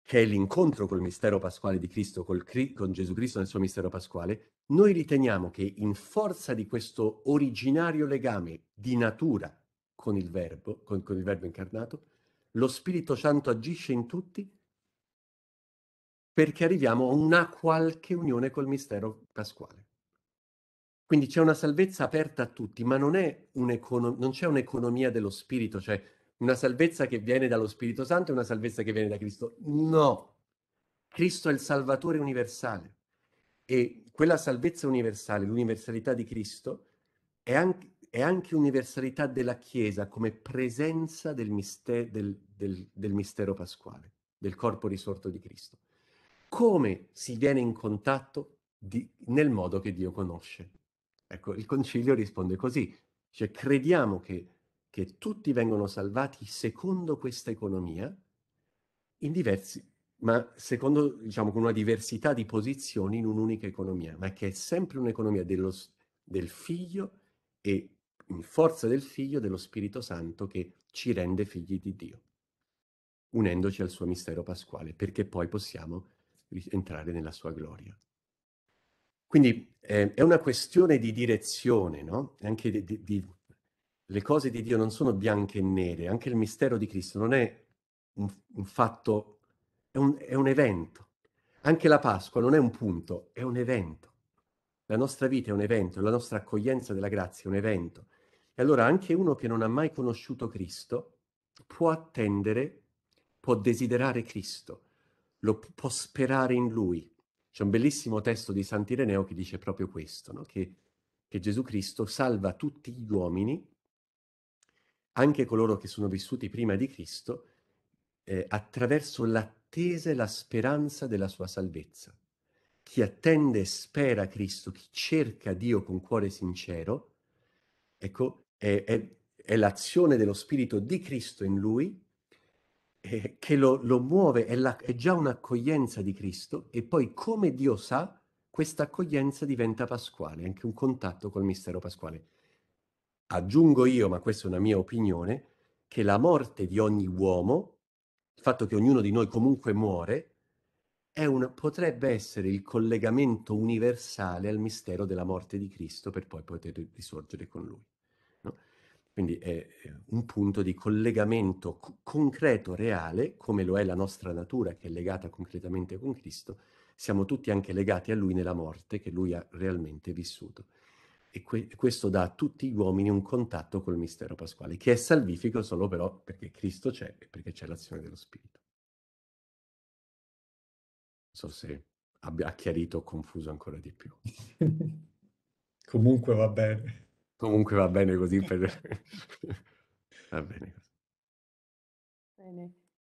che è l'incontro col mistero pasquale di Cristo, col, con Gesù Cristo nel suo mistero pasquale, noi riteniamo che in forza di questo originario legame di natura con il verbo, con, con il verbo incarnato, lo Spirito Santo agisce in tutti perché arriviamo a una qualche unione col mistero pasquale. Quindi c'è una salvezza aperta a tutti, ma non, non c'è un'economia dello Spirito, cioè una salvezza che viene dallo Spirito Santo e una salvezza che viene da Cristo. No, Cristo è il Salvatore universale e quella salvezza universale, l'universalità di Cristo, è anche, è anche universalità della Chiesa come presenza del, mister, del, del, del mistero pasquale, del corpo risorto di Cristo. Come si viene in contatto di, nel modo che Dio conosce? Ecco, il concilio risponde così, cioè crediamo che che tutti vengono salvati secondo questa economia, in diversi, ma secondo, diciamo, con una diversità di posizioni in un'unica economia, ma che è sempre un'economia dello, del figlio e in forza del figlio dello Spirito Santo che ci rende figli di Dio, unendoci al suo mistero pasquale, perché poi possiamo entrare nella sua gloria. Quindi eh, è una questione di direzione, no? Anche di, di, di le cose di Dio non sono bianche e nere, anche il mistero di Cristo non è un, un fatto, è un, è un evento. Anche la Pasqua non è un punto, è un evento. La nostra vita è un evento, la nostra accoglienza della grazia è un evento. E allora anche uno che non ha mai conosciuto Cristo può attendere, può desiderare Cristo, lo può sperare in Lui. C'è un bellissimo testo di Sant'Ireneo che dice proprio questo, no? che, che Gesù Cristo salva tutti gli uomini anche coloro che sono vissuti prima di Cristo, eh, attraverso l'attesa e la speranza della sua salvezza. Chi attende e spera Cristo, chi cerca Dio con cuore sincero, ecco, è, è, è l'azione dello Spirito di Cristo in lui eh, che lo, lo muove, è, la, è già un'accoglienza di Cristo e poi come Dio sa, questa accoglienza diventa pasquale, anche un contatto col mistero pasquale. Aggiungo io, ma questa è una mia opinione, che la morte di ogni uomo, il fatto che ognuno di noi comunque muore, una, potrebbe essere il collegamento universale al mistero della morte di Cristo per poi poter risorgere con lui. Quindi è un punto di collegamento co- concreto, reale, come lo è la nostra natura che è legata concretamente con Cristo, siamo tutti anche legati a lui nella morte che lui ha realmente vissuto e que- questo dà a tutti gli uomini un contatto col mistero pasquale, che è salvifico solo però perché Cristo c'è e perché c'è l'azione dello Spirito. Non so se abbia chiarito o confuso ancora di più. Comunque va bene. Comunque va bene così. Per... va bene così. Bene,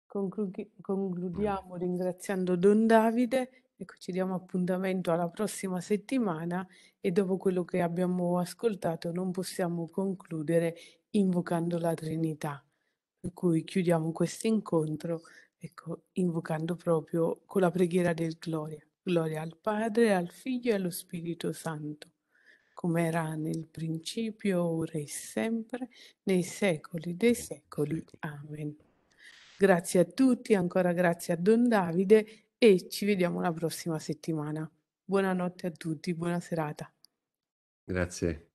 Concludi- concludiamo ringraziando Don Davide Ecco, ci diamo appuntamento alla prossima settimana e dopo quello che abbiamo ascoltato non possiamo concludere invocando la Trinità. Per cui chiudiamo questo incontro, ecco, invocando proprio con la preghiera del Gloria. Gloria al Padre, al Figlio e allo Spirito Santo, come era nel principio, ora e sempre, nei secoli dei secoli. Amen. Grazie a tutti, ancora grazie a Don Davide e ci vediamo la prossima settimana. Buonanotte a tutti, buona serata. Grazie.